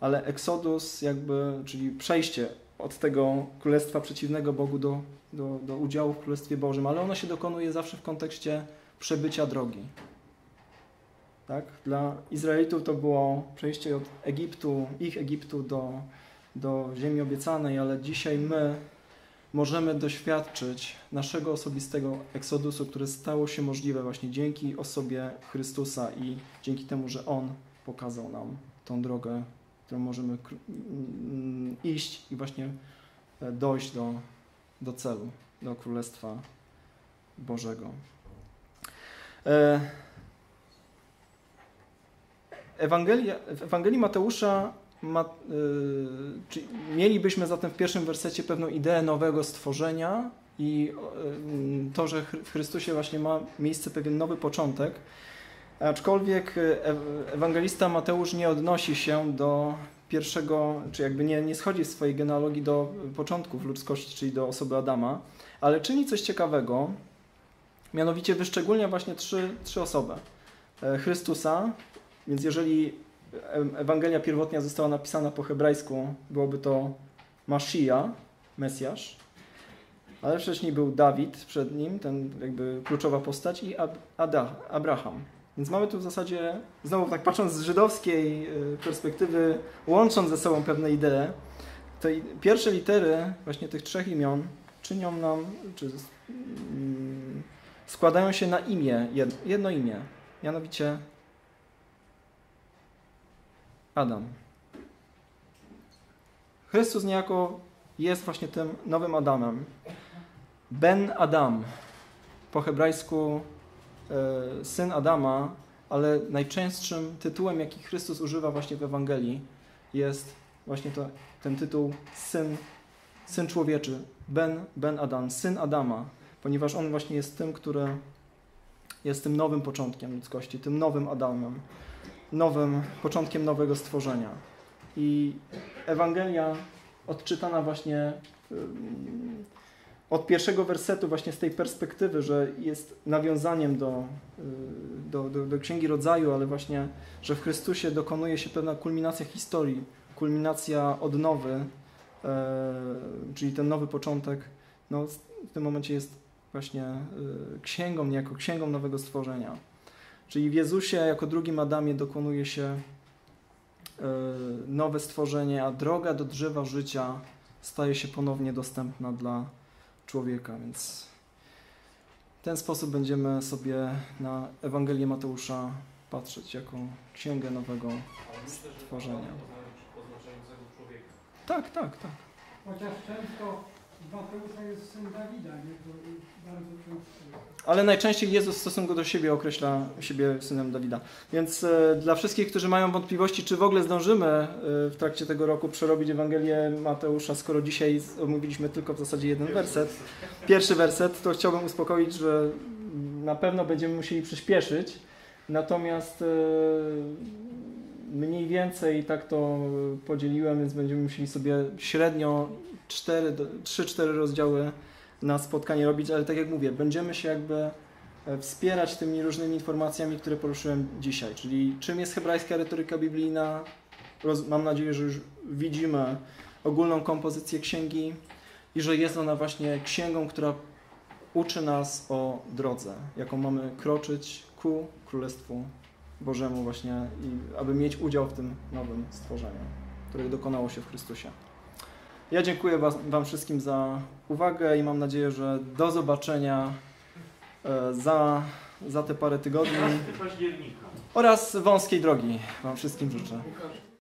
Ale eksodus jakby, czyli przejście od tego królestwa przeciwnego Bogu do, do, do udziału w Królestwie Bożym, ale ono się dokonuje zawsze w kontekście przebycia drogi. Tak? Dla Izraelitów to było przejście od Egiptu, ich Egiptu do, do ziemi obiecanej, ale dzisiaj my możemy doświadczyć naszego osobistego eksodusu, które stało się możliwe właśnie dzięki osobie Chrystusa i dzięki temu, że On pokazał nam tą drogę, którą możemy mm, iść i właśnie e, dojść do, do celu, do Królestwa Bożego. E, Ewangelia, w Ewangelii Mateusza ma, y, mielibyśmy zatem w pierwszym wersecie pewną ideę nowego stworzenia i y, to, że w Chrystusie właśnie ma miejsce pewien nowy początek. Aczkolwiek y, Ew- ewangelista Mateusz nie odnosi się do pierwszego, czy jakby nie, nie schodzi w swojej genealogii do początków ludzkości, czyli do osoby Adama, ale czyni coś ciekawego, mianowicie wyszczególnia właśnie trzy, trzy osoby. E, Chrystusa, więc jeżeli Ewangelia pierwotnia została napisana po hebrajsku, byłoby to Mashiach, Mesjasz, ale wcześniej był Dawid przed nim, ten jakby kluczowa postać i Ab Ada, Abraham. Więc mamy tu w zasadzie, znowu tak patrząc z żydowskiej y, perspektywy, łącząc ze sobą pewne idee, i- pierwsze litery właśnie tych trzech imion czynią nam, czy mm, składają się na imię, jed- jedno imię, mianowicie Adam. Chrystus niejako jest właśnie tym nowym Adamem. Ben Adam, po hebrajsku e, syn Adama, ale najczęstszym tytułem, jaki Chrystus używa właśnie w Ewangelii, jest właśnie to, ten tytuł syn, syn człowieczy, Ben, ben Adam, syn Adama, ponieważ on właśnie jest tym, który jest tym nowym początkiem ludzkości, tym nowym Adamem nowym, początkiem nowego stworzenia. I Ewangelia odczytana właśnie od pierwszego wersetu właśnie z tej perspektywy, że jest nawiązaniem do, do, do, do Księgi Rodzaju, ale właśnie, że w Chrystusie dokonuje się pewna kulminacja historii, kulminacja odnowy, czyli ten nowy początek, no, w tym momencie jest właśnie księgą, niejako księgą nowego stworzenia. Czyli w Jezusie jako drugim Adamie dokonuje się e, nowe stworzenie, a droga do drzewa życia staje się ponownie dostępna dla człowieka. Więc w ten sposób będziemy sobie na Ewangelię Mateusza patrzeć jako księgę nowego stworzenia. Tak, tak, tak. Chociaż często Mateusza jest syn Dawida, nie? To bardzo często. Ale najczęściej Jezus w stosunku do siebie określa siebie synem Dawida. Więc e, dla wszystkich, którzy mają wątpliwości, czy w ogóle zdążymy e, w trakcie tego roku przerobić Ewangelię Mateusza, skoro dzisiaj omówiliśmy tylko w zasadzie jeden werset, pierwszy werset, to chciałbym uspokoić, że na pewno będziemy musieli przyspieszyć. Natomiast e, mniej więcej tak to podzieliłem, więc będziemy musieli sobie średnio 3-4 rozdziały na spotkanie robić, ale tak jak mówię, będziemy się jakby e, wspierać tymi różnymi informacjami, które poruszyłem dzisiaj, czyli czym jest hebrajska retoryka biblijna. Roz, mam nadzieję, że już widzimy ogólną kompozycję księgi i że jest ona właśnie księgą, która uczy nas o drodze, jaką mamy kroczyć ku Królestwu Bożemu właśnie i aby mieć udział w tym nowym stworzeniu, które dokonało się w Chrystusie. Ja dziękuję Wam wszystkim za uwagę i mam nadzieję, że do zobaczenia e, za, za te parę tygodni 15 października. oraz wąskiej drogi Wam wszystkim życzę.